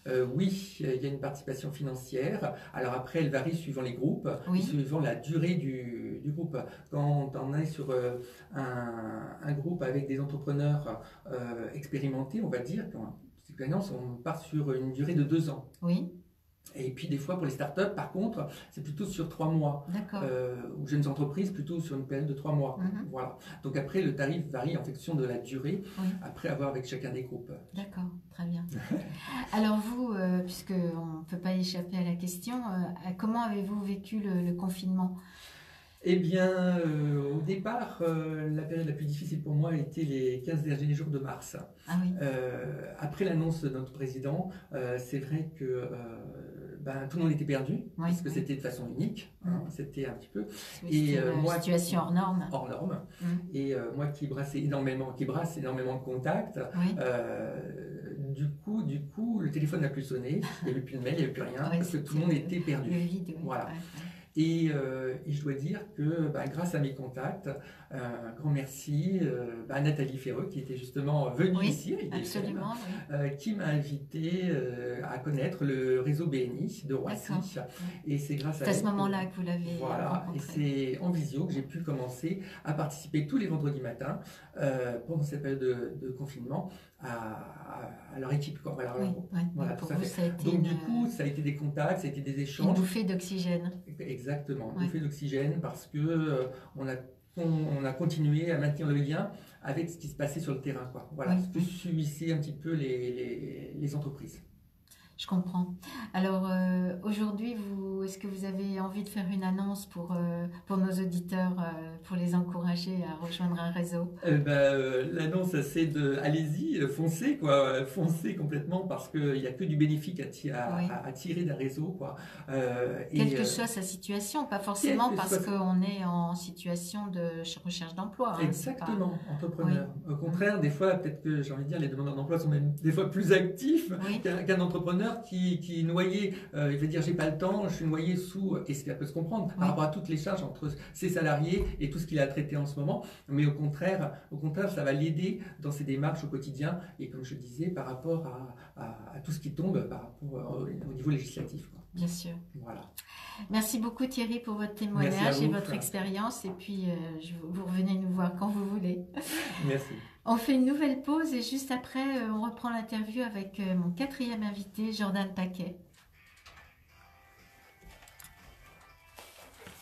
Euh, oui, il y a une participation financière. Alors après, elle varie suivant les groupes, suivant la durée du, groupe. Quand on est sur euh, un, groupe avec des entrepreneurs euh, expérimentés, on va dire, on part sur une durée de deux ans. Oui. Et puis des fois pour les startups, par contre, c'est plutôt sur trois mois. Euh, ou jeunes entreprises, plutôt sur une période de trois mois. Mhm. Voilà. Donc après, le tarif varie en fonction de la durée, après avoir avec chacun des groupes. D'accord, très bien. *laughs* Alors vous, euh, puisqu'on ne peut pas échapper à la question, euh, comment avez-vous vécu le confinement? Eh bien, euh, au départ, euh, la période la plus difficile pour moi a été les 15 derniers jours de mars. Ah euh, après l'annonce de notre président, c'est vrai que ben, tout le monde était perdu, parce que c'était de façon unique. Hein, c'était un petit peu. et moi, situation hors norme. Hors norme. Mmh. Et moi qui brassais énormément, qui brasse énormément de contacts, du coup, du coup, le téléphone n'a plus sonné, il n'y avait plus de mail, il n'y avait plus rien, *laughs* parce que tout le monde était perdu. voilà. Euh, et, je dois dire que bah, grâce à mes contacts, euh, un grand merci euh, bah, à Nathalie Ferreux qui était justement venue ici, absolument, qui m'a invité à connaître le réseau BNI de Roissy. Et c'est grâce à, à ce moment-là que vous l'avez Voilà, et c'est en visio que j'ai pu commencer à participer tous les vendredis matins pendant cette période de, confinement à, leur équipe. Quoi. Voilà, Donc du coup, ça a été des contacts, ça a été des échanges. Une bouffée d'oxygène. Exactement, une bouffée d'oxygène parce que euh, on a on, a continué à maintenir le lien avec ce qui se passait sur le terrain. Quoi. Voilà, ce que subissaient un petit peu les, les, les entreprises. Je comprends. Alors euh, aujourd'hui, vous, est-ce que vous avez envie de faire une annonce pour, euh, pour nos auditeurs, euh, pour les encourager à rejoindre un réseau? Ben, L'annonce, c'est de allez-y, foncez, quoi, foncez complètement parce qu'il n'y a que du bénéfique à, à, tirer d'un réseau. Quoi. Quelle que soit sa situation, pas forcément parce qu'on est en situation de recherche d'emploi. Hein, Exactement, entrepreneur. Au contraire, des fois, peut-être que j'ai envie de dire, les demandeurs d'emploi sont même des fois plus actifs qu'un entrepreneur qui, qui est noyé, euh, il va dire j'ai pas le temps, je suis noyé sous, et ce peut se comprendre par rapport à toutes les charges entre ses salariés et tout ce qu'il a traité en ce moment, mais au contraire, au contraire ça va l'aider dans ses démarches au quotidien et comme je disais par rapport à, à, tout ce qui tombe par rapport au, niveau législatif. Bien sûr. Voilà. Merci beaucoup Thierry pour votre témoignage et votre expérience. Et puis, euh, je, vous revenez nous voir quand vous voulez. Merci. *laughs* On fait une nouvelle pause et juste après, euh, on reprend l'interview avec euh, mon quatrième invité, Jordan Paquet.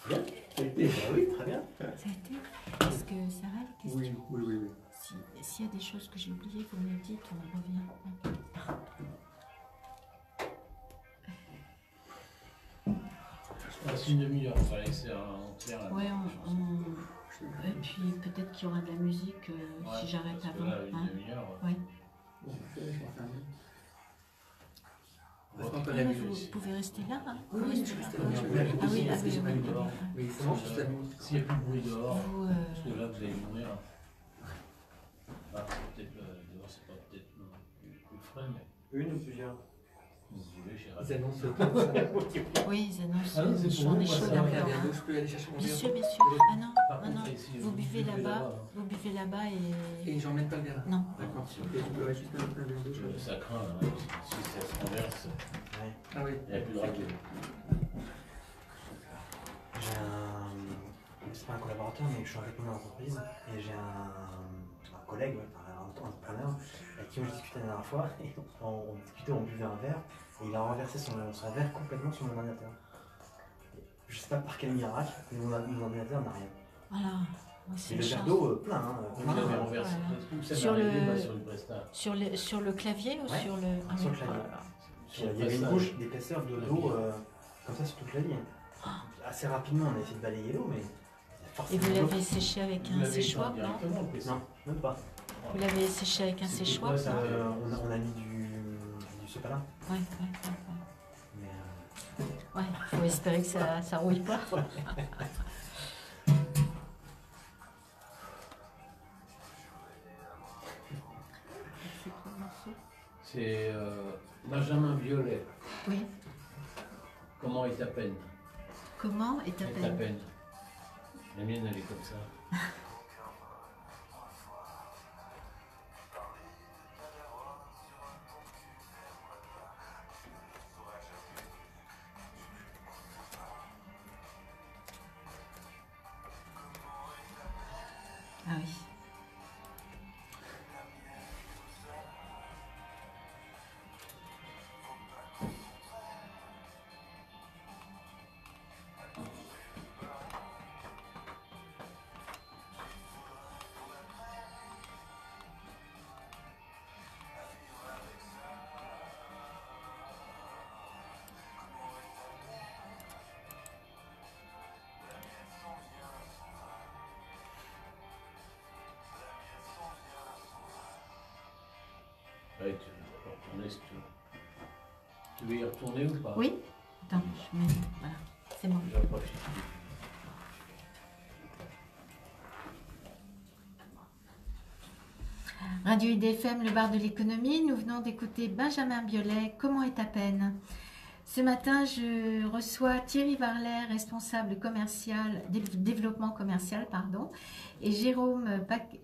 Bien, ça a été, bah oui, très bien. Ça a été Est-ce que ça va les questions Oui, oui, oui. S'il y a des choses que j'ai oubliées, vous me dites, on revient. passe une demi-heure, on va laisser en clair. Ouais, Et puis peut-être qu'il y aura de la musique euh, si j'arrête avant. Là, une hein. Ouais. Bon, vous, pouvez rester là hein Oui, oui, je reste là. Ah oui, ah oui, oui. bon, S'il n'y a plus de bruit dehors, vous, euh... parce que là, vous allez mourir. Ah, peut-être euh, dehors, c'est pas peut-être plus frais, mais. Une ou plusieurs ils annoncent *laughs* Oui, ils annoncent. Ah non, c'est pour nous, chaud. Je peux aller chercher mon Bien sûr, bien sûr. Ah non, ah non. Vous buvez là-bas, vous buvez là-bas et. Et j'emmène pas le verre Non. D'accord. Et tu peux juste un verre d'eau. Ça craint, hein. si ça se renverse. Ah oui. Il n'y a plus de raquette. J'ai un. C'est pas un collaborateur, mais je suis avec une entreprise et j'ai un, un collègue, un entrepreneur avec qui on discutait la dernière fois, et on, on discutait, on buvait un verre, et il a renversé son, son verre complètement sur mon ordinateur. Je sais pas par quel miracle, mais mon, mon ordinateur n'a rien. Voilà. C'est le verre d'eau euh, plein. Hein, Vous l'avez renversé sur, le... sur, le... sur le clavier ou sur le. Ah, sur le clavier. il y avait une couche d'épaisseur de d'eau euh, comme ça sur tout le clavier. Ah. Assez rapidement, on a essayé de balayer l'eau, mais. Et vous l'avez séché avec un séchoir, non Non, même pas. Vous l'avez séché avec un séchoir euh, on, a, on, a, mis du, du sopalin. Ouais, ouais, ouais. Mais euh... Ouais, faut espérer que ça, ça rouille pas. C'est euh, Benjamin Violet. Oui. Comment est ta peine? Comment est ta peine, peine? La mienne, elle est comme ça. *laughs* tu, veux. Y retourner ou pas? Oui. Attends, je mets... Voilà, c'est bon. Radio IDFM, le bar de l'économie, nous venons d'écouter Benjamin Biolay, Comment est ta peine? Ce matin, je reçois Thierry Varlet, responsable commercial, développement commercial, pardon, et Jérôme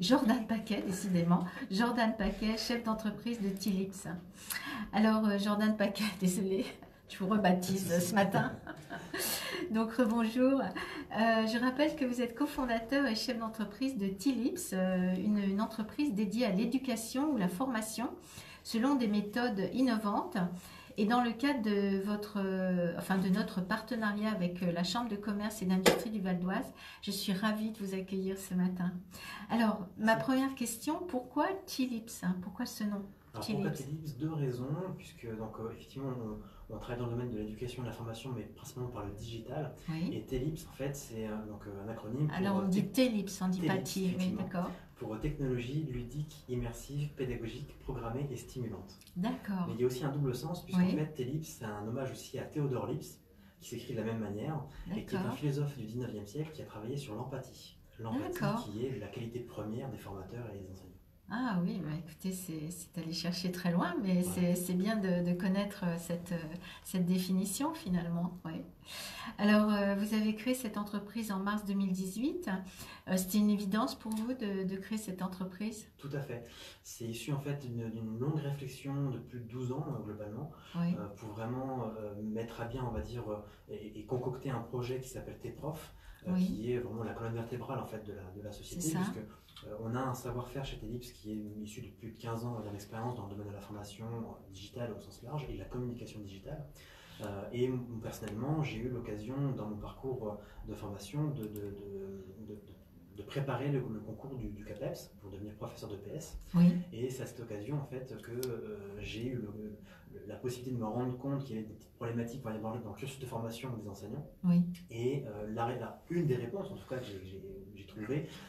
Jordan Paquet, décidément, Jordan Paquet, chef d'entreprise de Tilips. Alors, euh, Jordan Paquet, *laughs* désolé, je vous rebaptise ce matin. *laughs* Donc, bonjour. Euh, je rappelle que vous êtes cofondateur et chef d'entreprise de Tilips, euh, une entreprise dédiée à l'éducation ou la formation selon des méthodes innovantes et dans le cadre de, votre, euh, enfin de notre partenariat avec euh, la Chambre de commerce et d'industrie du Val d'Oise, je suis ravie de vous accueillir ce matin. Alors, ma première question, pourquoi Tilips hein, Pourquoi ce nom Alors pourquoi TELIPS Deux raisons, puisque donc, effectivement on, travaille dans le domaine de l'éducation et de la formation, mais principalement par le digital. Et TELIPS, en fait, c'est donc un acronyme. Alors on dit TELIPS, on dit pas oui, d'accord pour technologie ludique, immersive, pédagogique, programmée et stimulante. D'accord. Mais il y a aussi un double sens, puisqu'en fait, TELIPS, c'est un hommage aussi à Théodore Lips, qui s'écrit de la même manière, et qui est un philosophe du 19e siècle qui a travaillé sur l'empathie. L'empathie qui est la qualité première des formateurs et des enseignants. Ah oui, bah écoutez, c'est aller chercher très loin, mais c'est bien de, connaître euh, cette, euh, cette définition finalement. Ouais. Alors, euh, vous avez créé cette entreprise en mars 2018. C'était une évidence pour vous de, de, créer cette entreprise? Tout à fait. C'est issu en fait d'une longue réflexion de plus de 12 ans globalement pour vraiment mettre à bien, on va dire, et, concocter un projet qui s'appelle T-Prof, qui est vraiment la colonne vertébrale en fait de la, de la société. Euh, on a un savoir-faire chez Telips qui est issu de plus de 15 ans d'expérience dans le domaine de la formation digitale au sens large et de la communication digitale. Euh, et personnellement, j'ai eu l'occasion dans mon parcours de formation de, préparer le, concours du, CAPEPS pour devenir professeur de PS. Et c'est à cette occasion en fait que euh, j'ai eu la possibilité de me rendre compte qu'il y avait des petites problématiques dans le cursus de formation des enseignants. Et la, une des réponses, en tout cas, que j'ai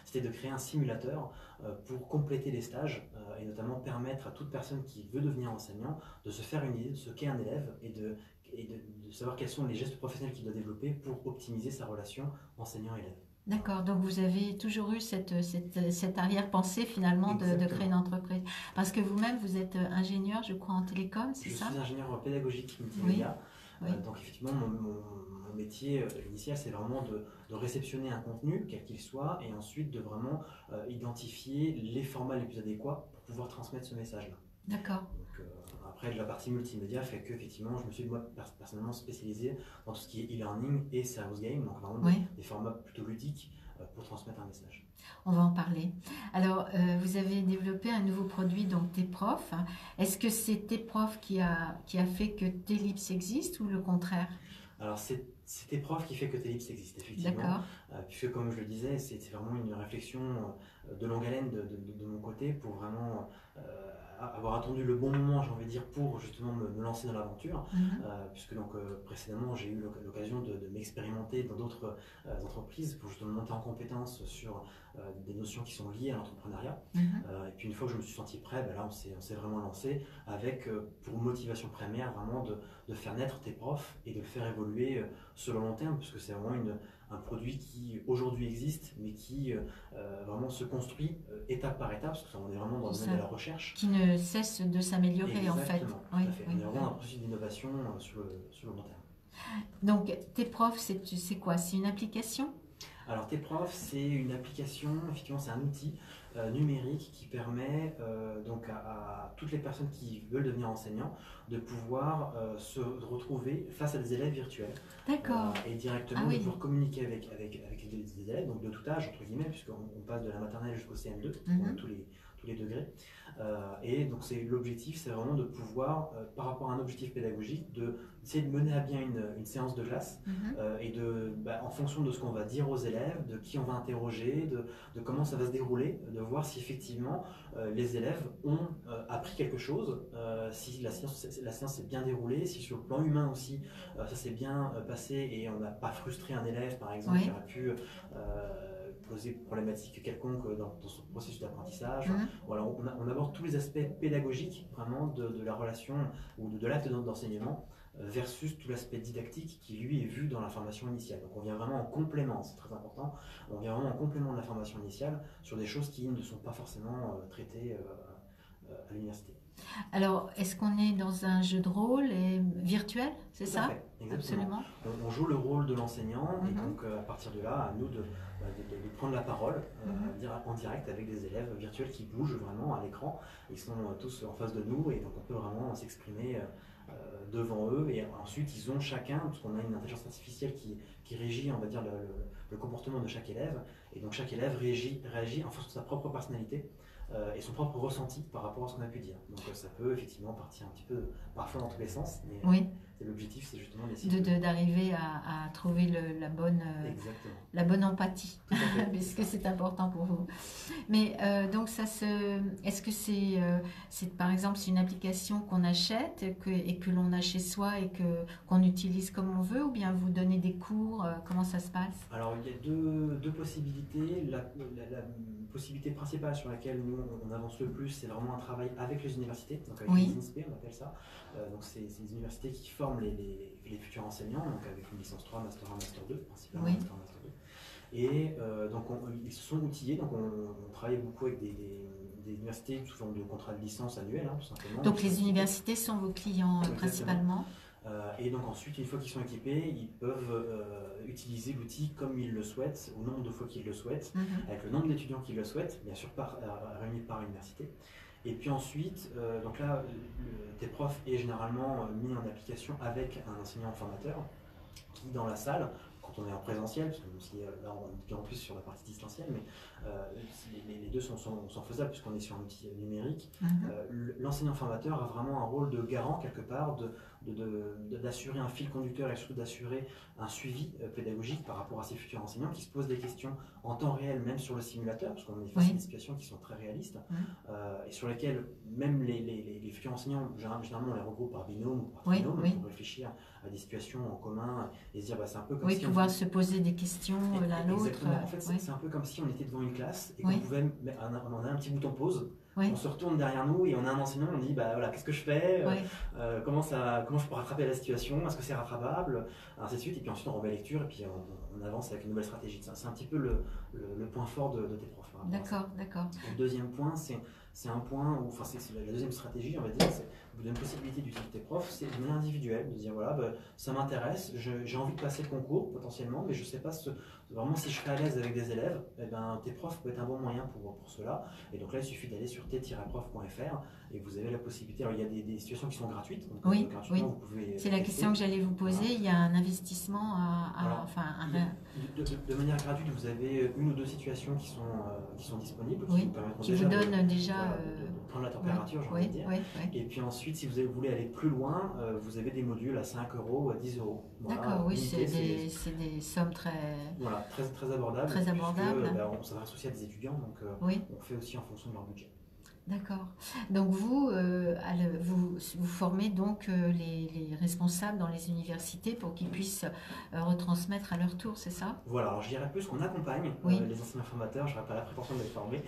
c'était de créer un simulateur euh, pour compléter les stages euh, et notamment permettre à toute personne qui veut devenir enseignant de se faire une idée de ce qu'est un élève et de, de, savoir quels sont les gestes professionnels qu'il doit développer pour optimiser sa relation enseignant-élève. D'accord, donc vous avez toujours eu cette, cette, cette arrière-pensée finalement de, créer une entreprise. Parce que vous-même, vous êtes ingénieur, je crois, en télécom, c'est ça? Je suis ingénieur pédagogique multimédia. Oui. Euh, donc effectivement, mon, mon métier initial, c'est vraiment de, de réceptionner un contenu, quel qu'il soit, et ensuite de vraiment euh, identifier les formats les plus adéquats pour pouvoir transmettre ce message-là. D'accord. Euh, après, la partie multimédia fait que effectivement, je me suis moi personnellement spécialisé dans tout ce qui est e-learning et service game, donc vraiment des, formats plutôt ludiques euh, pour transmettre un message. On va en parler. Alors, vous avez développé un nouveau produit, donc T-Prof. Est-ce que c'est T-Prof qui a, qui a fait que T-Lips existe ou le contraire? Alors, c'est tes profs qui fait que Télix existe, effectivement. Euh, puisque, comme je le disais, c'est vraiment une réflexion euh, de longue haleine de, de, mon côté pour vraiment euh, avoir attendu le bon moment, j'ai envie de dire, pour justement me, lancer dans l'aventure. Mhm. puisque donc précédemment, j'ai eu l'occasion de, m'expérimenter dans d'autres entreprises pour justement monter en compétence sur des notions qui sont liées à l'entrepreneuriat. Mhm. et puis une fois que je me suis senti prêt, ben là, on s'est vraiment lancé avec, pour motivation première, vraiment de, de, faire naître tes profs et de le faire évoluer sur le long terme, puisque c'est vraiment une, un produit qui aujourd'hui existe, mais qui euh, euh, vraiment se construit euh, étape par étape, parce qu'on est vraiment dans le domaine de la recherche. Qui ne cesse de s'améliorer en fait. Oui, On est vraiment un processus d'innovation sur, sur, le long terme. Donc, tes profs, c'est quoi? C'est une application? Alors T-Prof, c'est une application, effectivement c'est un outil euh, numérique qui permet euh, donc à, toutes les personnes qui veulent devenir enseignants de pouvoir euh, se retrouver face à des élèves virtuels. D'accord. et directement ah de pouvoir communiquer avec, avec, avec des élèves, donc de tout âge, entre guillemets, puisqu'on passe de la maternelle jusqu'au CM2, mhm. tous, les, les degrés. et donc c'est l'objectif, c'est vraiment de pouvoir, par rapport à un objectif pédagogique, de de mener à bien une, une séance de classe mhm. euh, et de, bah, en fonction de ce qu'on va dire aux élèves, de qui on va interroger, de, de comment ça va se dérouler, de voir si effectivement euh, les élèves ont euh, appris quelque chose, si la séance, la séance s'est bien déroulée, si sur le plan humain aussi ça s'est bien passé et on n'a pas frustré un élève par exemple qui aurait pu poser problématique quelconque dans, son processus d'apprentissage. Mhm. Voilà, on, on, aborde tous les aspects pédagogiques vraiment de, de la relation ou de, de l'acte d'enseignement versus tout l'aspect didactique qui lui est vu dans la formation initiale. Donc on vient vraiment en complément, c'est très important, on vient vraiment en complément de la formation initiale sur des choses qui ne sont pas forcément euh, traitées euh, euh, à l'université. Alors, est-ce qu'on est dans un jeu de rôle et virtuel, c'est ça Absolument. On, joue le rôle de l'enseignant et mhm. donc à partir de là, à nous de, bah, prendre la parole mhm. en direct avec des élèves virtuels qui bougent vraiment à l'écran. Ils sont tous en face de nous et donc on peut vraiment s'exprimer devant eux et ensuite ils ont chacun, parce qu'on a une intelligence artificielle qui, qui régit, on va dire, le, le, comportement de chaque élève, et donc chaque élève réagit en fonction de sa propre personnalité et son propre ressenti par rapport à ce qu'on a pu dire. Donc ça peut effectivement partir un petit peu parfois dans tous les sens. L'objectif c'est justement d'arriver à, trouver la, bonne, la bonne empathie, *laughs* puisque c'est important pour vous. Mais donc ça se... Est-ce que c'est, c'est par exemple c'est une application qu'on achète que, et que l'on a chez soi et que, qu'on utilise comme on veut, ou bien vous donnez des cours Comment ça se passe? Alors il y a deux, deux possibilités. La, la, possibilité principale sur laquelle nous on avance le plus, c'est vraiment un travail avec les universités, donc avec les INSPE, on appelle ça. Euh, donc c'est les universités qui forment les, les, les, futurs enseignants, donc avec une licence 3, Master 1, Master 2, principalement Master 1, Master 2. Et euh, donc on, ils se sont outillés, donc on, travaille beaucoup avec des, des, universités sous forme de contrat de licence annuel, hein, tout simplement. Donc les universités sont vos clients euh, principalement euh, et donc ensuite, une fois qu'ils sont équipés, ils peuvent euh, utiliser l'outil comme ils le souhaitent, au nombre de fois qu'ils le souhaitent, mhm. avec le nombre d'étudiants qu'ils le souhaitent, bien sûr par, réunis par université. Et puis ensuite, donc là, tes profs est généralement mis en application avec un enseignant formateur qui, dans la salle, quand on est en présentiel, parce que aussi, là on est en plus sur la partie distancielle, mais les, deux sont, sont, faisables puisqu'on est sur un outil numérique. Mhm. L'enseignant formateur a vraiment un rôle de garant quelque part de, d'assurer un fil conducteur et surtout d'assurer un suivi euh, pédagogique par rapport à ces futurs enseignants qui se posent des questions en temps réel, même sur le simulateur, parce qu'on est face à des situations qui sont très réalistes euh, et sur lesquelles même les, les, les, futurs enseignants, généralement on les regroupe par binôme ou par binôme pour réfléchir à des situations en commun et se dire bah, c'est un peu comme oui, pouvoir se poser des questions l'un l'autre. En fait, c'est un peu comme si on était devant une classe et qu'on pouvait, on a un petit bouton pause on se retourne derrière nous et on a un enseignant, on dit bah voilà, qu'est-ce que je fais euh, euh, comment, ça, comment je peux rattraper la situation Est-ce que c'est rattrapable Ainsi de suite. Et puis ensuite, on remet lecture et puis on, avance avec une nouvelle stratégie. C'est un petit peu le, le, point fort de, tes profs. Hein, d'accord, d'accord. Le deuxième point, c'est un point où, enfin, c'est la deuxième stratégie, on va dire, c'est vous donne possibilité d'utiliser tes profs, c'est de manière individuelle, de dire voilà, bah, ça m'intéresse, j'ai envie de passer le concours potentiellement, mais je ne sais pas ce, Vraiment, si je serais à l'aise avec des élèves, eh ben, tes profs peuvent être un bon moyen pour, pour cela. Et donc là, il suffit d'aller sur t-prof.fr et vous avez la possibilité. Alors, il y a des, situations qui sont gratuites. oui, oui. C'est la question que j'allais vous poser. Il y a un investissement à. enfin, de, manière gratuite, vous avez une ou deux situations qui sont, euh, qui sont disponibles. Qui vous permettront qui déjà vous donnent déjà. De, prendre la température, j'ai envie de dire. Et puis ensuite, si vous voulez aller plus loin, euh, vous avez des modules à 5 euros ou à 10 euros. D'accord, oui, c'est des, des, sommes très. Voilà très, très abordable. Très abordable. Bah, on s'adresse aussi à des étudiants, donc euh, on fait aussi en fonction de leur budget. D'accord. Donc vous, euh, vous, vous, formez donc euh, les, responsables dans les universités pour qu'ils puissent retransmettre à leur tour, c'est ça? Voilà, alors je dirais plus qu'on accompagne les enseignants formateurs, je n'aurais pas la prétention de les former,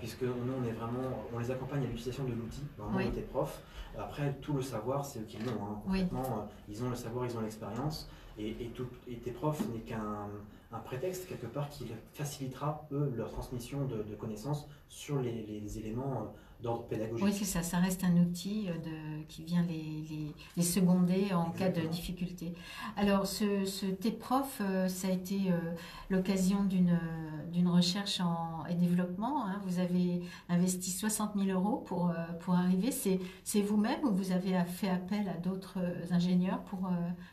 puisque nous on est vraiment, on les accompagne à l'utilisation de l'outil, vraiment oui. profs. Après, tout le savoir, c'est eux qui l'ont. Hein. Concrètement, ils ont le savoir, ils ont l'expérience. Et, et, et, tes profs n'est qu'un un prétexte quelque part qui facilitera, eux, leur transmission de, connaissances sur les, les éléments euh, d'ordre pédagogique. Oui, c'est ça, ça reste un outil euh, de, qui vient les, les, les seconder en cas de difficulté. Alors, ce, ce TEPROF, euh, ça a été euh, l'occasion d'une, recherche en, et développement. Hein. Vous avez investi 60 000 euros pour, pour arriver. C'est, c'est vous-même ou vous avez fait appel à d'autres ingénieurs pour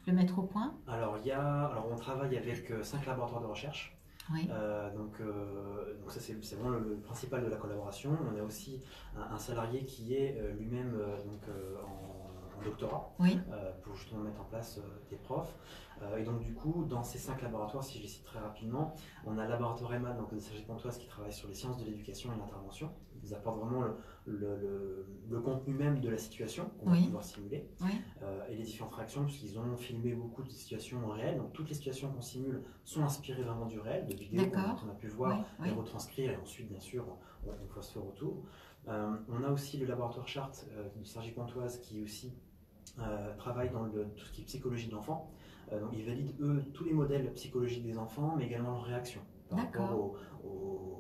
le mettre au point? Alors, il y a, alors, on travaille avec cinq laboratoires de recherche. Euh, donc, euh, donc ça c'est vraiment le, principal de la collaboration. On a aussi un, salarié qui est euh, lui-même donc en, doctorat pour justement mettre en place des profs. et donc du coup, dans ces cinq laboratoires, si je les cite très rapidement, on a le laboratoire EMA, donc de Sergi Pontoise, qui travaille sur les sciences de l'éducation et l'intervention. Ils apportent vraiment le, le, contenu même de la situation qu'on va pouvoir simuler euh, et les différentes réactions, puisqu'ils ont filmé beaucoup de situations réelles. Donc toutes les situations qu'on simule sont inspirées vraiment du réel, de vidéos qu'on a pu voir et retranscrire, et ensuite, bien sûr, on, on se faire retour. Euh, on a aussi le laboratoire Charte euh, du Sergi Pontoise qui aussi travaille dans le, tout ce qui est psychologie de l'enfant. donc ils valident, eux, tous les modèles psychologiques des enfants, mais également leurs réactions par rapport aux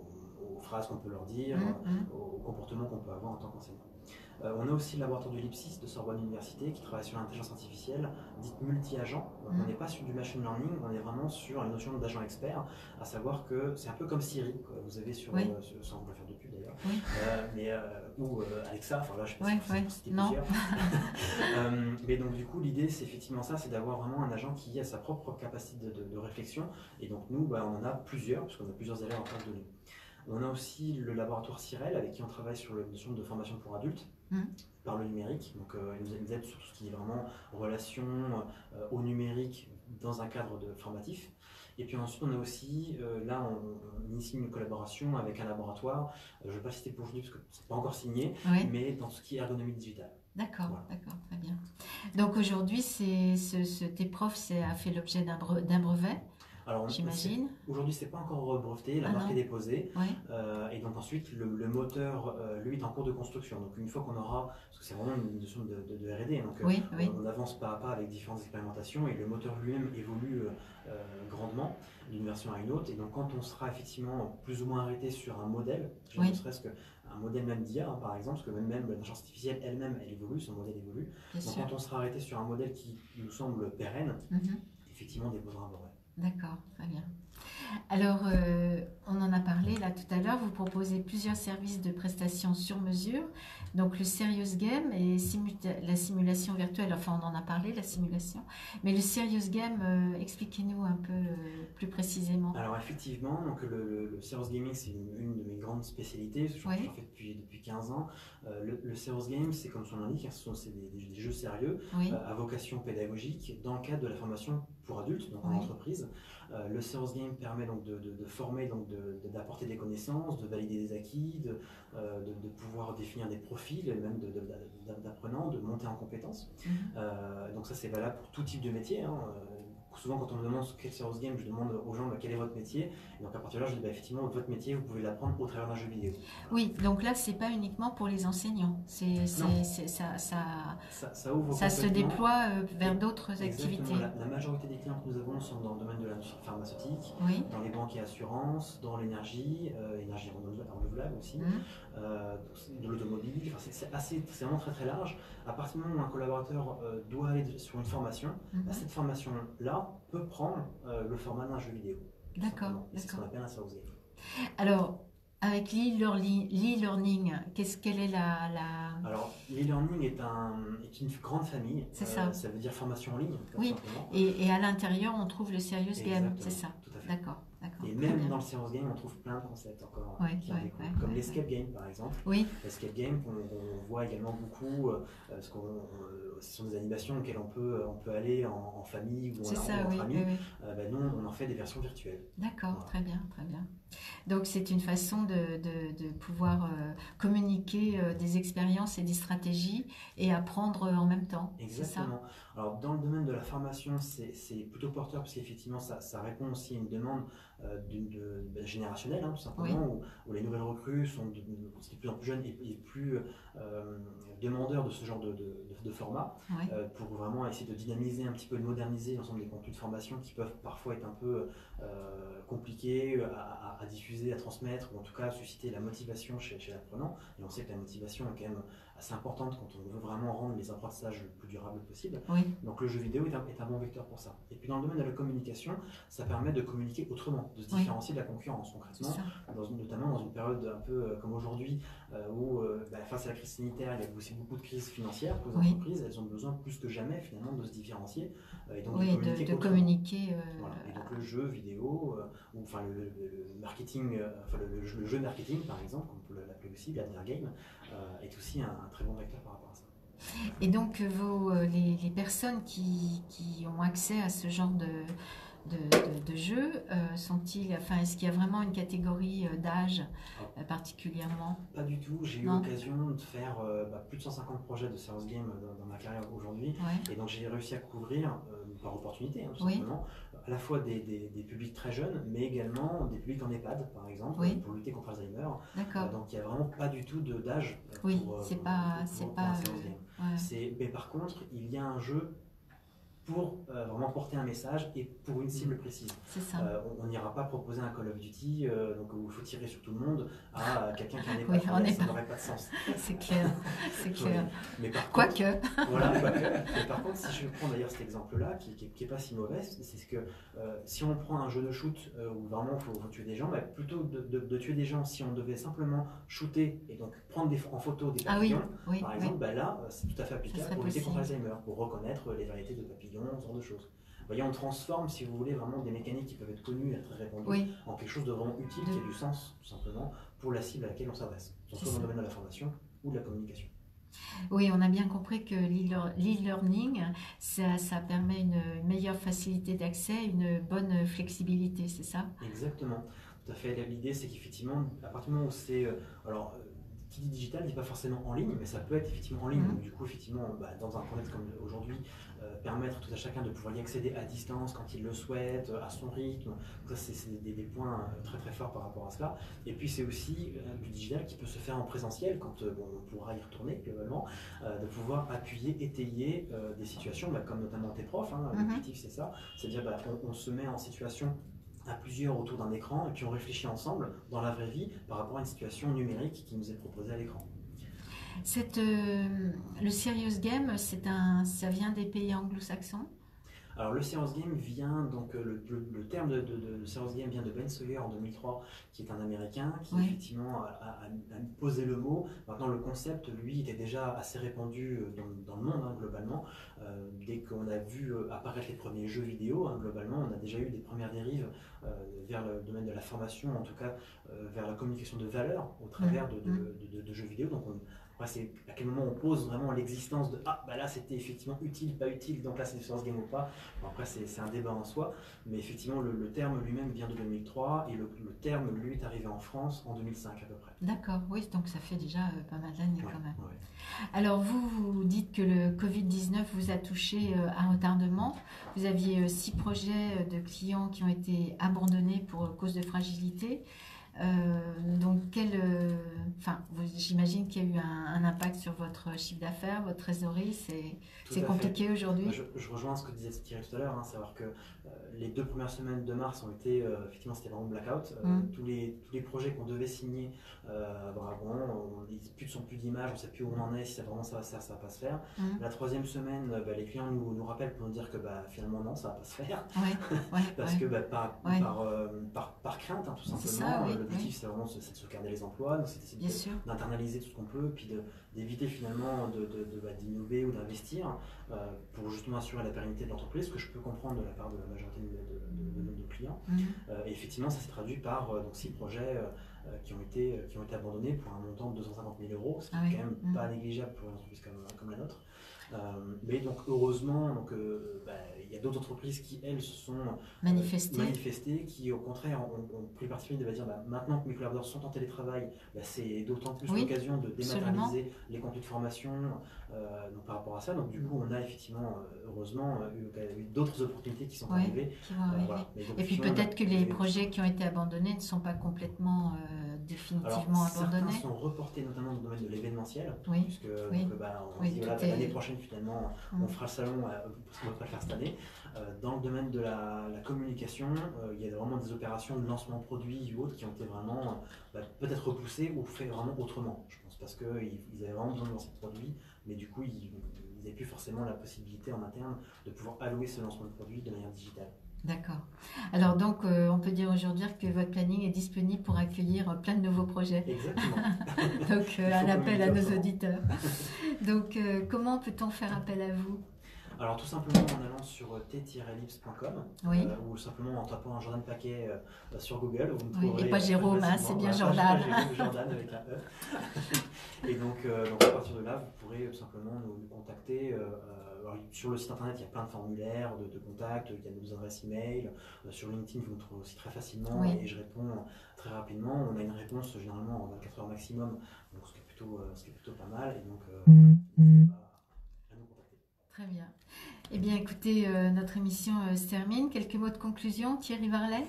phrases qu'on peut leur dire, mmh, mmh. au comportement qu'on peut avoir en tant qu'enseignant. Euh, on a aussi le laboratoire de l'IPSIS de Sorbonne Université qui travaille sur l'intelligence artificielle dite multi-agent. Mmh. On n'est pas sur du machine learning, on est vraiment sur une notion d'agent expert, à savoir que c'est un peu comme Siri, vous avez sur, euh, sans vouloir faire de pub d'ailleurs, euh, mais, ou Alexa, enfin là je pense que c'était plusieurs. *laughs* *laughs* mais donc du coup l'idée c'est effectivement ça, c'est d'avoir vraiment un agent qui a sa propre capacité de, réflexion, et donc nous bah, on en a plusieurs, parce qu'on a plusieurs élèves en face de nous. On a aussi le laboratoire Cyrel avec qui on travaille sur la notion de formation pour adultes mmh. par le numérique. Donc il nous aide sur tout ce qui est vraiment relation au numérique dans un cadre de formatif. Et puis ensuite, on a aussi, euh, là, on, initie une collaboration avec un laboratoire, euh, je ne vais pas citer pour aujourd'hui parce que ce n'est pas encore signé, mais dans ce qui est ergonomie digitale. D'accord, d'accord, très bien. Donc aujourd'hui, ce, ce, tes profs a fait l'objet d'un brevet j'imagine. Aujourd'hui, c'est pas encore breveté, la ah marque est déposée. Euh, et donc ensuite, le, moteur, lui, est en cours de construction. Donc une fois qu'on aura, parce que c'est vraiment une notion de, de, R&D, donc on, avance pas à pas avec différentes expérimentations et le moteur lui-même évolue euh, grandement d'une version à une autre. Et donc, quand on sera effectivement plus ou moins arrêté sur un modèle, ne serait-ce qu'un modèle même d'IA, hein, par exemple, parce que même, même l'intelligence artificielle elle-même, elle évolue, son modèle évolue. donc, quand on sera arrêté sur un modèle qui nous semble pérenne, mhm. effectivement, on déposera un brevet. D'accord, très bien. Alors, euh, on en a parlé là tout à l'heure, vous proposez plusieurs services de prestations sur mesure. Donc, le Serious Game et la simulation virtuelle, enfin, on en a parlé, la simulation. Mais le Serious Game, euh, expliquez-nous un peu euh, plus précisément. Alors, effectivement, donc le, Serious Gaming, c'est une, de mes grandes spécialités. J'en fais depuis, depuis 15 ans. le, Serious Game, c'est comme son indique, hein, ce sont des, des, jeux sérieux à vocation pédagogique dans le cadre de la formation pour adultes, donc en entreprise. Euh, le Serious Game permet donc de, former, donc d'apporter des connaissances, de valider des acquis, de, euh, pouvoir définir des profils, même d'apprenants, de, monter en compétences. Mhm. Euh, donc ça c'est valable pour tout type de métier. Hein souvent quand on me demande quel serious game, je demande aux gens bah, quel est votre métier. Et donc à partir de là, je dis bah, effectivement, votre métier, vous pouvez l'apprendre au travers d'un jeu vidéo. Oui, donc là, c'est pas uniquement pour les enseignants. C'est, ça, ça, ça, ouvre ça se déploie euh, vers d'autres activités. La, majorité des clients que nous avons sont dans le domaine de l'industrie pharmaceutique, dans les banques et assurances, dans l'énergie, euh, énergie renouvelable aussi, mmh. euh, de l'automobile. Enfin, c'est, assez, c'est vraiment très très large. À partir du moment où un collaborateur doit aller sur une formation, mmh. bah, cette formation-là, peut prendre euh, le format d'un jeu vidéo. D'accord. C'est ce qu'on appelle un service game. Alors, avec l'e-learning, qu'est-ce quelle est la, la... Alors, l'e-learning est, un, est une grande famille. C'est ça. Euh, ça veut dire formation en ligne. Oui. Et, et, à l'intérieur, on trouve le serious game, c'est ça. D'accord. Et même dans le serious game, on trouve plein de concepts encore qui en découlent, comme l'escape game par exemple. Oui. L'escape game, on, voit également beaucoup, euh, parce qu'on, euh, ce sont des animations auxquelles on peut, on peut aller en, famille ou en, ça, entre amis. Euh, ben, nous, on en fait des versions virtuelles. D'accord, très bien, très bien. Donc c'est une façon de, de, pouvoir communiquer des expériences et des stratégies et apprendre en même temps. Exactement. Alors dans le domaine de la formation, c'est plutôt porteur parce qu'effectivement ça, ça, répond aussi à une demande euh, de, ben, générationnelle, hein, tout simplement, où, les nouvelles recrues sont de, plus en plus jeunes et, plus euh, demandeurs de ce genre de, format, euh, pour vraiment essayer de dynamiser un petit peu, de moderniser l'ensemble des contenus de formation qui peuvent parfois être un peu compliqués à, diffuser, à transmettre, ou en tout cas susciter la motivation chez, chez l'apprenant. Et on sait que la motivation est quand même assez importante quand on veut vraiment rendre les apprentissages le plus durables possible. Donc le jeu vidéo est un, est un, bon vecteur pour ça. Et puis dans le domaine de la communication, ça permet de communiquer autrement, de se différencier de la concurrence concrètement, notamment dans une période un peu euh, comme aujourd'hui euh, où euh, bah, face à la crise sanitaire, il y a aussi beaucoup de crises financières pour les entreprises, elles ont besoin plus que jamais finalement de se différencier et donc de communiquer. De, communiquer Et donc le jeu vidéo, ou enfin le, marketing, enfin le, jeu marketing par exemple, on peut l'appeler aussi, la game, est aussi un, très bon vecteur par rapport à ça. Et donc, vos, euh, les, les personnes qui, qui, ont accès à ce genre de, de, de, jeux euh, sont-ils, enfin, est-ce qu'il y a vraiment une catégorie euh, d'âge ah. particulièrement? Pas du tout. J'ai eu l'occasion de faire bah, plus de 150 projets de serious game dans, ma carrière aujourd'hui, et donc j'ai réussi à couvrir par opportunité, hein, tout simplement, à la fois des, des, publics très jeunes, mais également des publics en EHPAD, par exemple, pour lutter contre Alzheimer. Euh, donc il n'y a vraiment pas du tout d'âge. Oui, euh, c'est pas. c'est pas Mais par contre, il y a un jeu pour euh, vraiment porter un message et pour une cible mm. précise. Ça. Euh, on n'ira pas proposer un Call of Duty euh, donc où il faut tirer sur tout le monde à *laughs* quelqu'un qui n'est oui, pas, oui, ça n'aurait pas de sens. *laughs* C'est clair, c'est clair. Mais par Quoique. *laughs* voilà, Mais par contre, si je prends d'ailleurs cet exemple-là, qui n'est pas si mauvais, c'est ce que si on prend un jeu de shoot où vraiment il faut, tuer des gens, bah, plutôt de, de, tuer des gens, si on devait simplement shooter et donc prendre des, en photo des papillons, ah par exemple, bah, là c'est tout à fait applicable pour lutter contre Alzheimer, pour reconnaître les variétés de papillons ce genre de choses. voyez, on transforme, si vous voulez, vraiment des mécaniques qui peuvent être connues et très répandues en quelque chose de vraiment utile, qui a du sens, tout simplement, pour la cible à laquelle on s'adresse, soit dans le domaine de la formation ou de la communication. Oui, on a bien compris que l'e-learning, ça, ça, permet une meilleure facilité d'accès, une bonne flexibilité, c'est ça? Exactement. Tout à fait. L'idée, c'est qu'effectivement, à partir du moment où c'est. Euh, alors, qui dit digital, n'est pas forcément en ligne, mais ça peut être effectivement en ligne. Mmh. Donc, du coup, effectivement, bah, dans un contexte comme aujourd'hui, euh, permettre tout à chacun de pouvoir y accéder à distance quand il le souhaite, à son rythme. ça, c'est des, points euh, très très forts par rapport à cela. Et puis, c'est aussi euh, du digital qui peut se faire en présentiel quand on pourra y retourner globalement, de pouvoir appuyer, étayer des situations, bah, comme notamment tes profs. Hein, mmh. L'objectif, c'est ça. C'est-à-dire, bah, on, se met en situation à plusieurs autour d'un écran et puis on réfléchit ensemble dans la vraie vie par rapport à une situation numérique qui nous est proposée à l'écran. Euh, le serious game, ça vient des pays anglo-saxons alors le serious game vient, donc euh, le, terme de, de, serious game vient de Ben Sawyer en 2003, qui est un Américain, qui effectivement a, posé le mot. Maintenant le concept, lui, était déjà assez répandu euh, dans, le monde hein, globalement. dès qu'on a vu apparaître les premiers jeux vidéo, hein, globalement, on a déjà eu des premières dérives vers le domaine de la formation, en tout cas vers la communication de valeur au travers de, de, jeux vidéo. Donc on, après, c'est à quel moment on pose vraiment l'existence de Ah, bah là c'était effectivement utile, pas utile, donc là c'est du game ou pas. après, c'est un débat en soi, mais effectivement, le, terme lui-même vient de 2003 et le, terme, lui, est arrivé en France en 2005 à peu près. D'accord, oui, donc ça fait déjà euh, pas mal d'années quand même. Alors, vous, vous dites que le Covid-19 vous a touché euh, à retardement. Vous aviez euh, six projets de clients qui ont été abandonnés pour cause de fragilité. Euh, donc, quel, euh, enfin, j'imagine qu'il y a eu un, impact sur votre chiffre d'affaires, votre trésorerie. C'est compliqué aujourd'hui. Je, rejoins ce que disait Thierry tout à l'heure, hein, savoir que euh, les deux premières semaines de mars ont été, effectivement, c'était vraiment blackout. Mmh. tous, les, tous les projets qu'on devait signer, euh, on ne sont plus d'images, on ne sait plus où on en est, si ça vraiment ça va se faire, ça va pas se faire. Mmh. La troisième semaine, bah, les clients nous, nous, rappellent pour nous dire que bah, finalement non, ça va pas se faire. *laughs* Parce que bah, par, par, par, crainte, hein, tout simplement. L'objectif, c'est vraiment de, se garder les emplois, donc c'est d'internaliser tout ce qu'on peut, puis d'éviter finalement d'innover de, ou d'investir euh, pour justement assurer la pérennité de l'entreprise, ce que je peux comprendre de la part de la majorité de, nos clients. Mmh. Euh, et effectivement, ça s'est traduit par euh, donc, six projets qui, ont été, qui ont été abandonnés pour un montant de 250 000 euros, ce qui n'est ah quand même mmh. pas négligeable pour une entreprise comme, comme la nôtre. Mais donc heureusement, donc, bah, il y a d'autres entreprises qui, elles, se sont euh, manifestées. qui au contraire ont, pris parti de dire bah, maintenant que mes collaborateurs sont en télétravail, bah, c'est d'autant plus l'occasion de dématérialiser les contenus de formation euh, donc, par rapport à ça. Donc du coup, on a effectivement, euh, heureusement, eu, d'autres opportunités qui sont arrivées. Et puis peut-être que les projets qui ont été abandonnés ne sont pas complètement définitivement abandonnés. Certains sont reportés notamment dans le domaine de l'événementiel, puisque bah, on dit l'année prochaine finalement, on mm. fera le salon parce qu'on ne va pas le faire cette année. Euh, dans le domaine de la, communication, euh, il y a vraiment des opérations de lancement de produits ou autres qui ont été vraiment bah, peut-être repoussées ou fait vraiment autrement, je pense, parce qu'ils avaient vraiment besoin de lancer de produits, mais du coup, ils n'avaient plus forcément la possibilité en interne de pouvoir allouer ce lancement de produits de manière digitale. D'accord. Alors donc, euh, on peut dire aujourd'hui que votre planning est disponible pour accueillir plein de nouveaux projets. Exactement. *laughs* donc, un appel à nos auditeurs. *laughs* donc, comment peut-on faire appel à vous? Alors tout simplement en allant sur t-ellipse.com euh, ou simplement en tapant un Jordan Paquet euh, sur Google. Vous me oui, et pas Jérôme, hein, c'est bien Jordan. Jordan avec un E. *laughs* et euh, donc, à partir de là, vous pourrez tout simplement nous, contacter. Sur le site internet, il y a plein de formulaires de, contact, il y a nos adresses email. sur LinkedIn, vous me trouvez aussi très facilement et je réponds très rapidement. On a une réponse généralement en 24 heures maximum, donc ce qui est plutôt, ce qui est plutôt pas mal. Et donc, mmh. Très bien. Eh bien, écoutez, euh, notre émission euh, se termine. Quelques mots de conclusion, Thierry Varlet?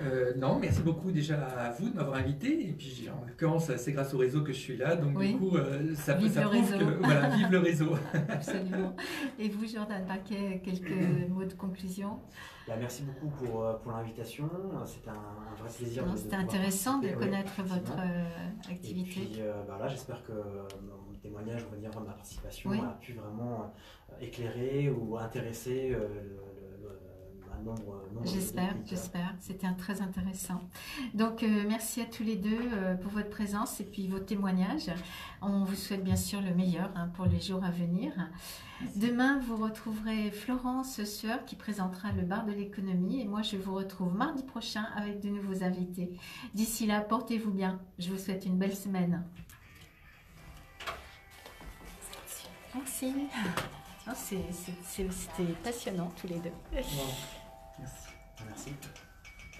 Euh, Non, merci beaucoup déjà à vous de m'avoir invité. Et puis, en l'occurrence, c'est grâce au réseau que je suis là. Donc, du coup, ça, vive ça le prouve réseau. que. Voilà, vive le réseau. *laughs* Absolument. Et vous, Jordan Paquet, quelques *coughs* mots de conclusion? Bah, merci beaucoup pour, pour l'invitation. C'était un, vrai plaisir. C'était intéressant de connaître votre activité. Et puis, bah, là, j'espère que mon témoignage, on va dire, ma participation a pu vraiment éclairer ou intéresser euh, J'espère, j'espère. C'était très intéressant. Donc, euh, merci à tous les deux euh, pour votre présence et puis vos témoignages. On vous souhaite bien sûr le meilleur hein, pour les jours à venir. Demain, vous retrouverez Florence Sueur qui présentera le bar de l'économie et moi, je vous retrouve mardi prochain avec de nouveaux invités. D'ici là, portez-vous bien. Je vous souhaite une belle semaine. Merci. Oh, c'était passionnant tous les deux. Merci. Merci.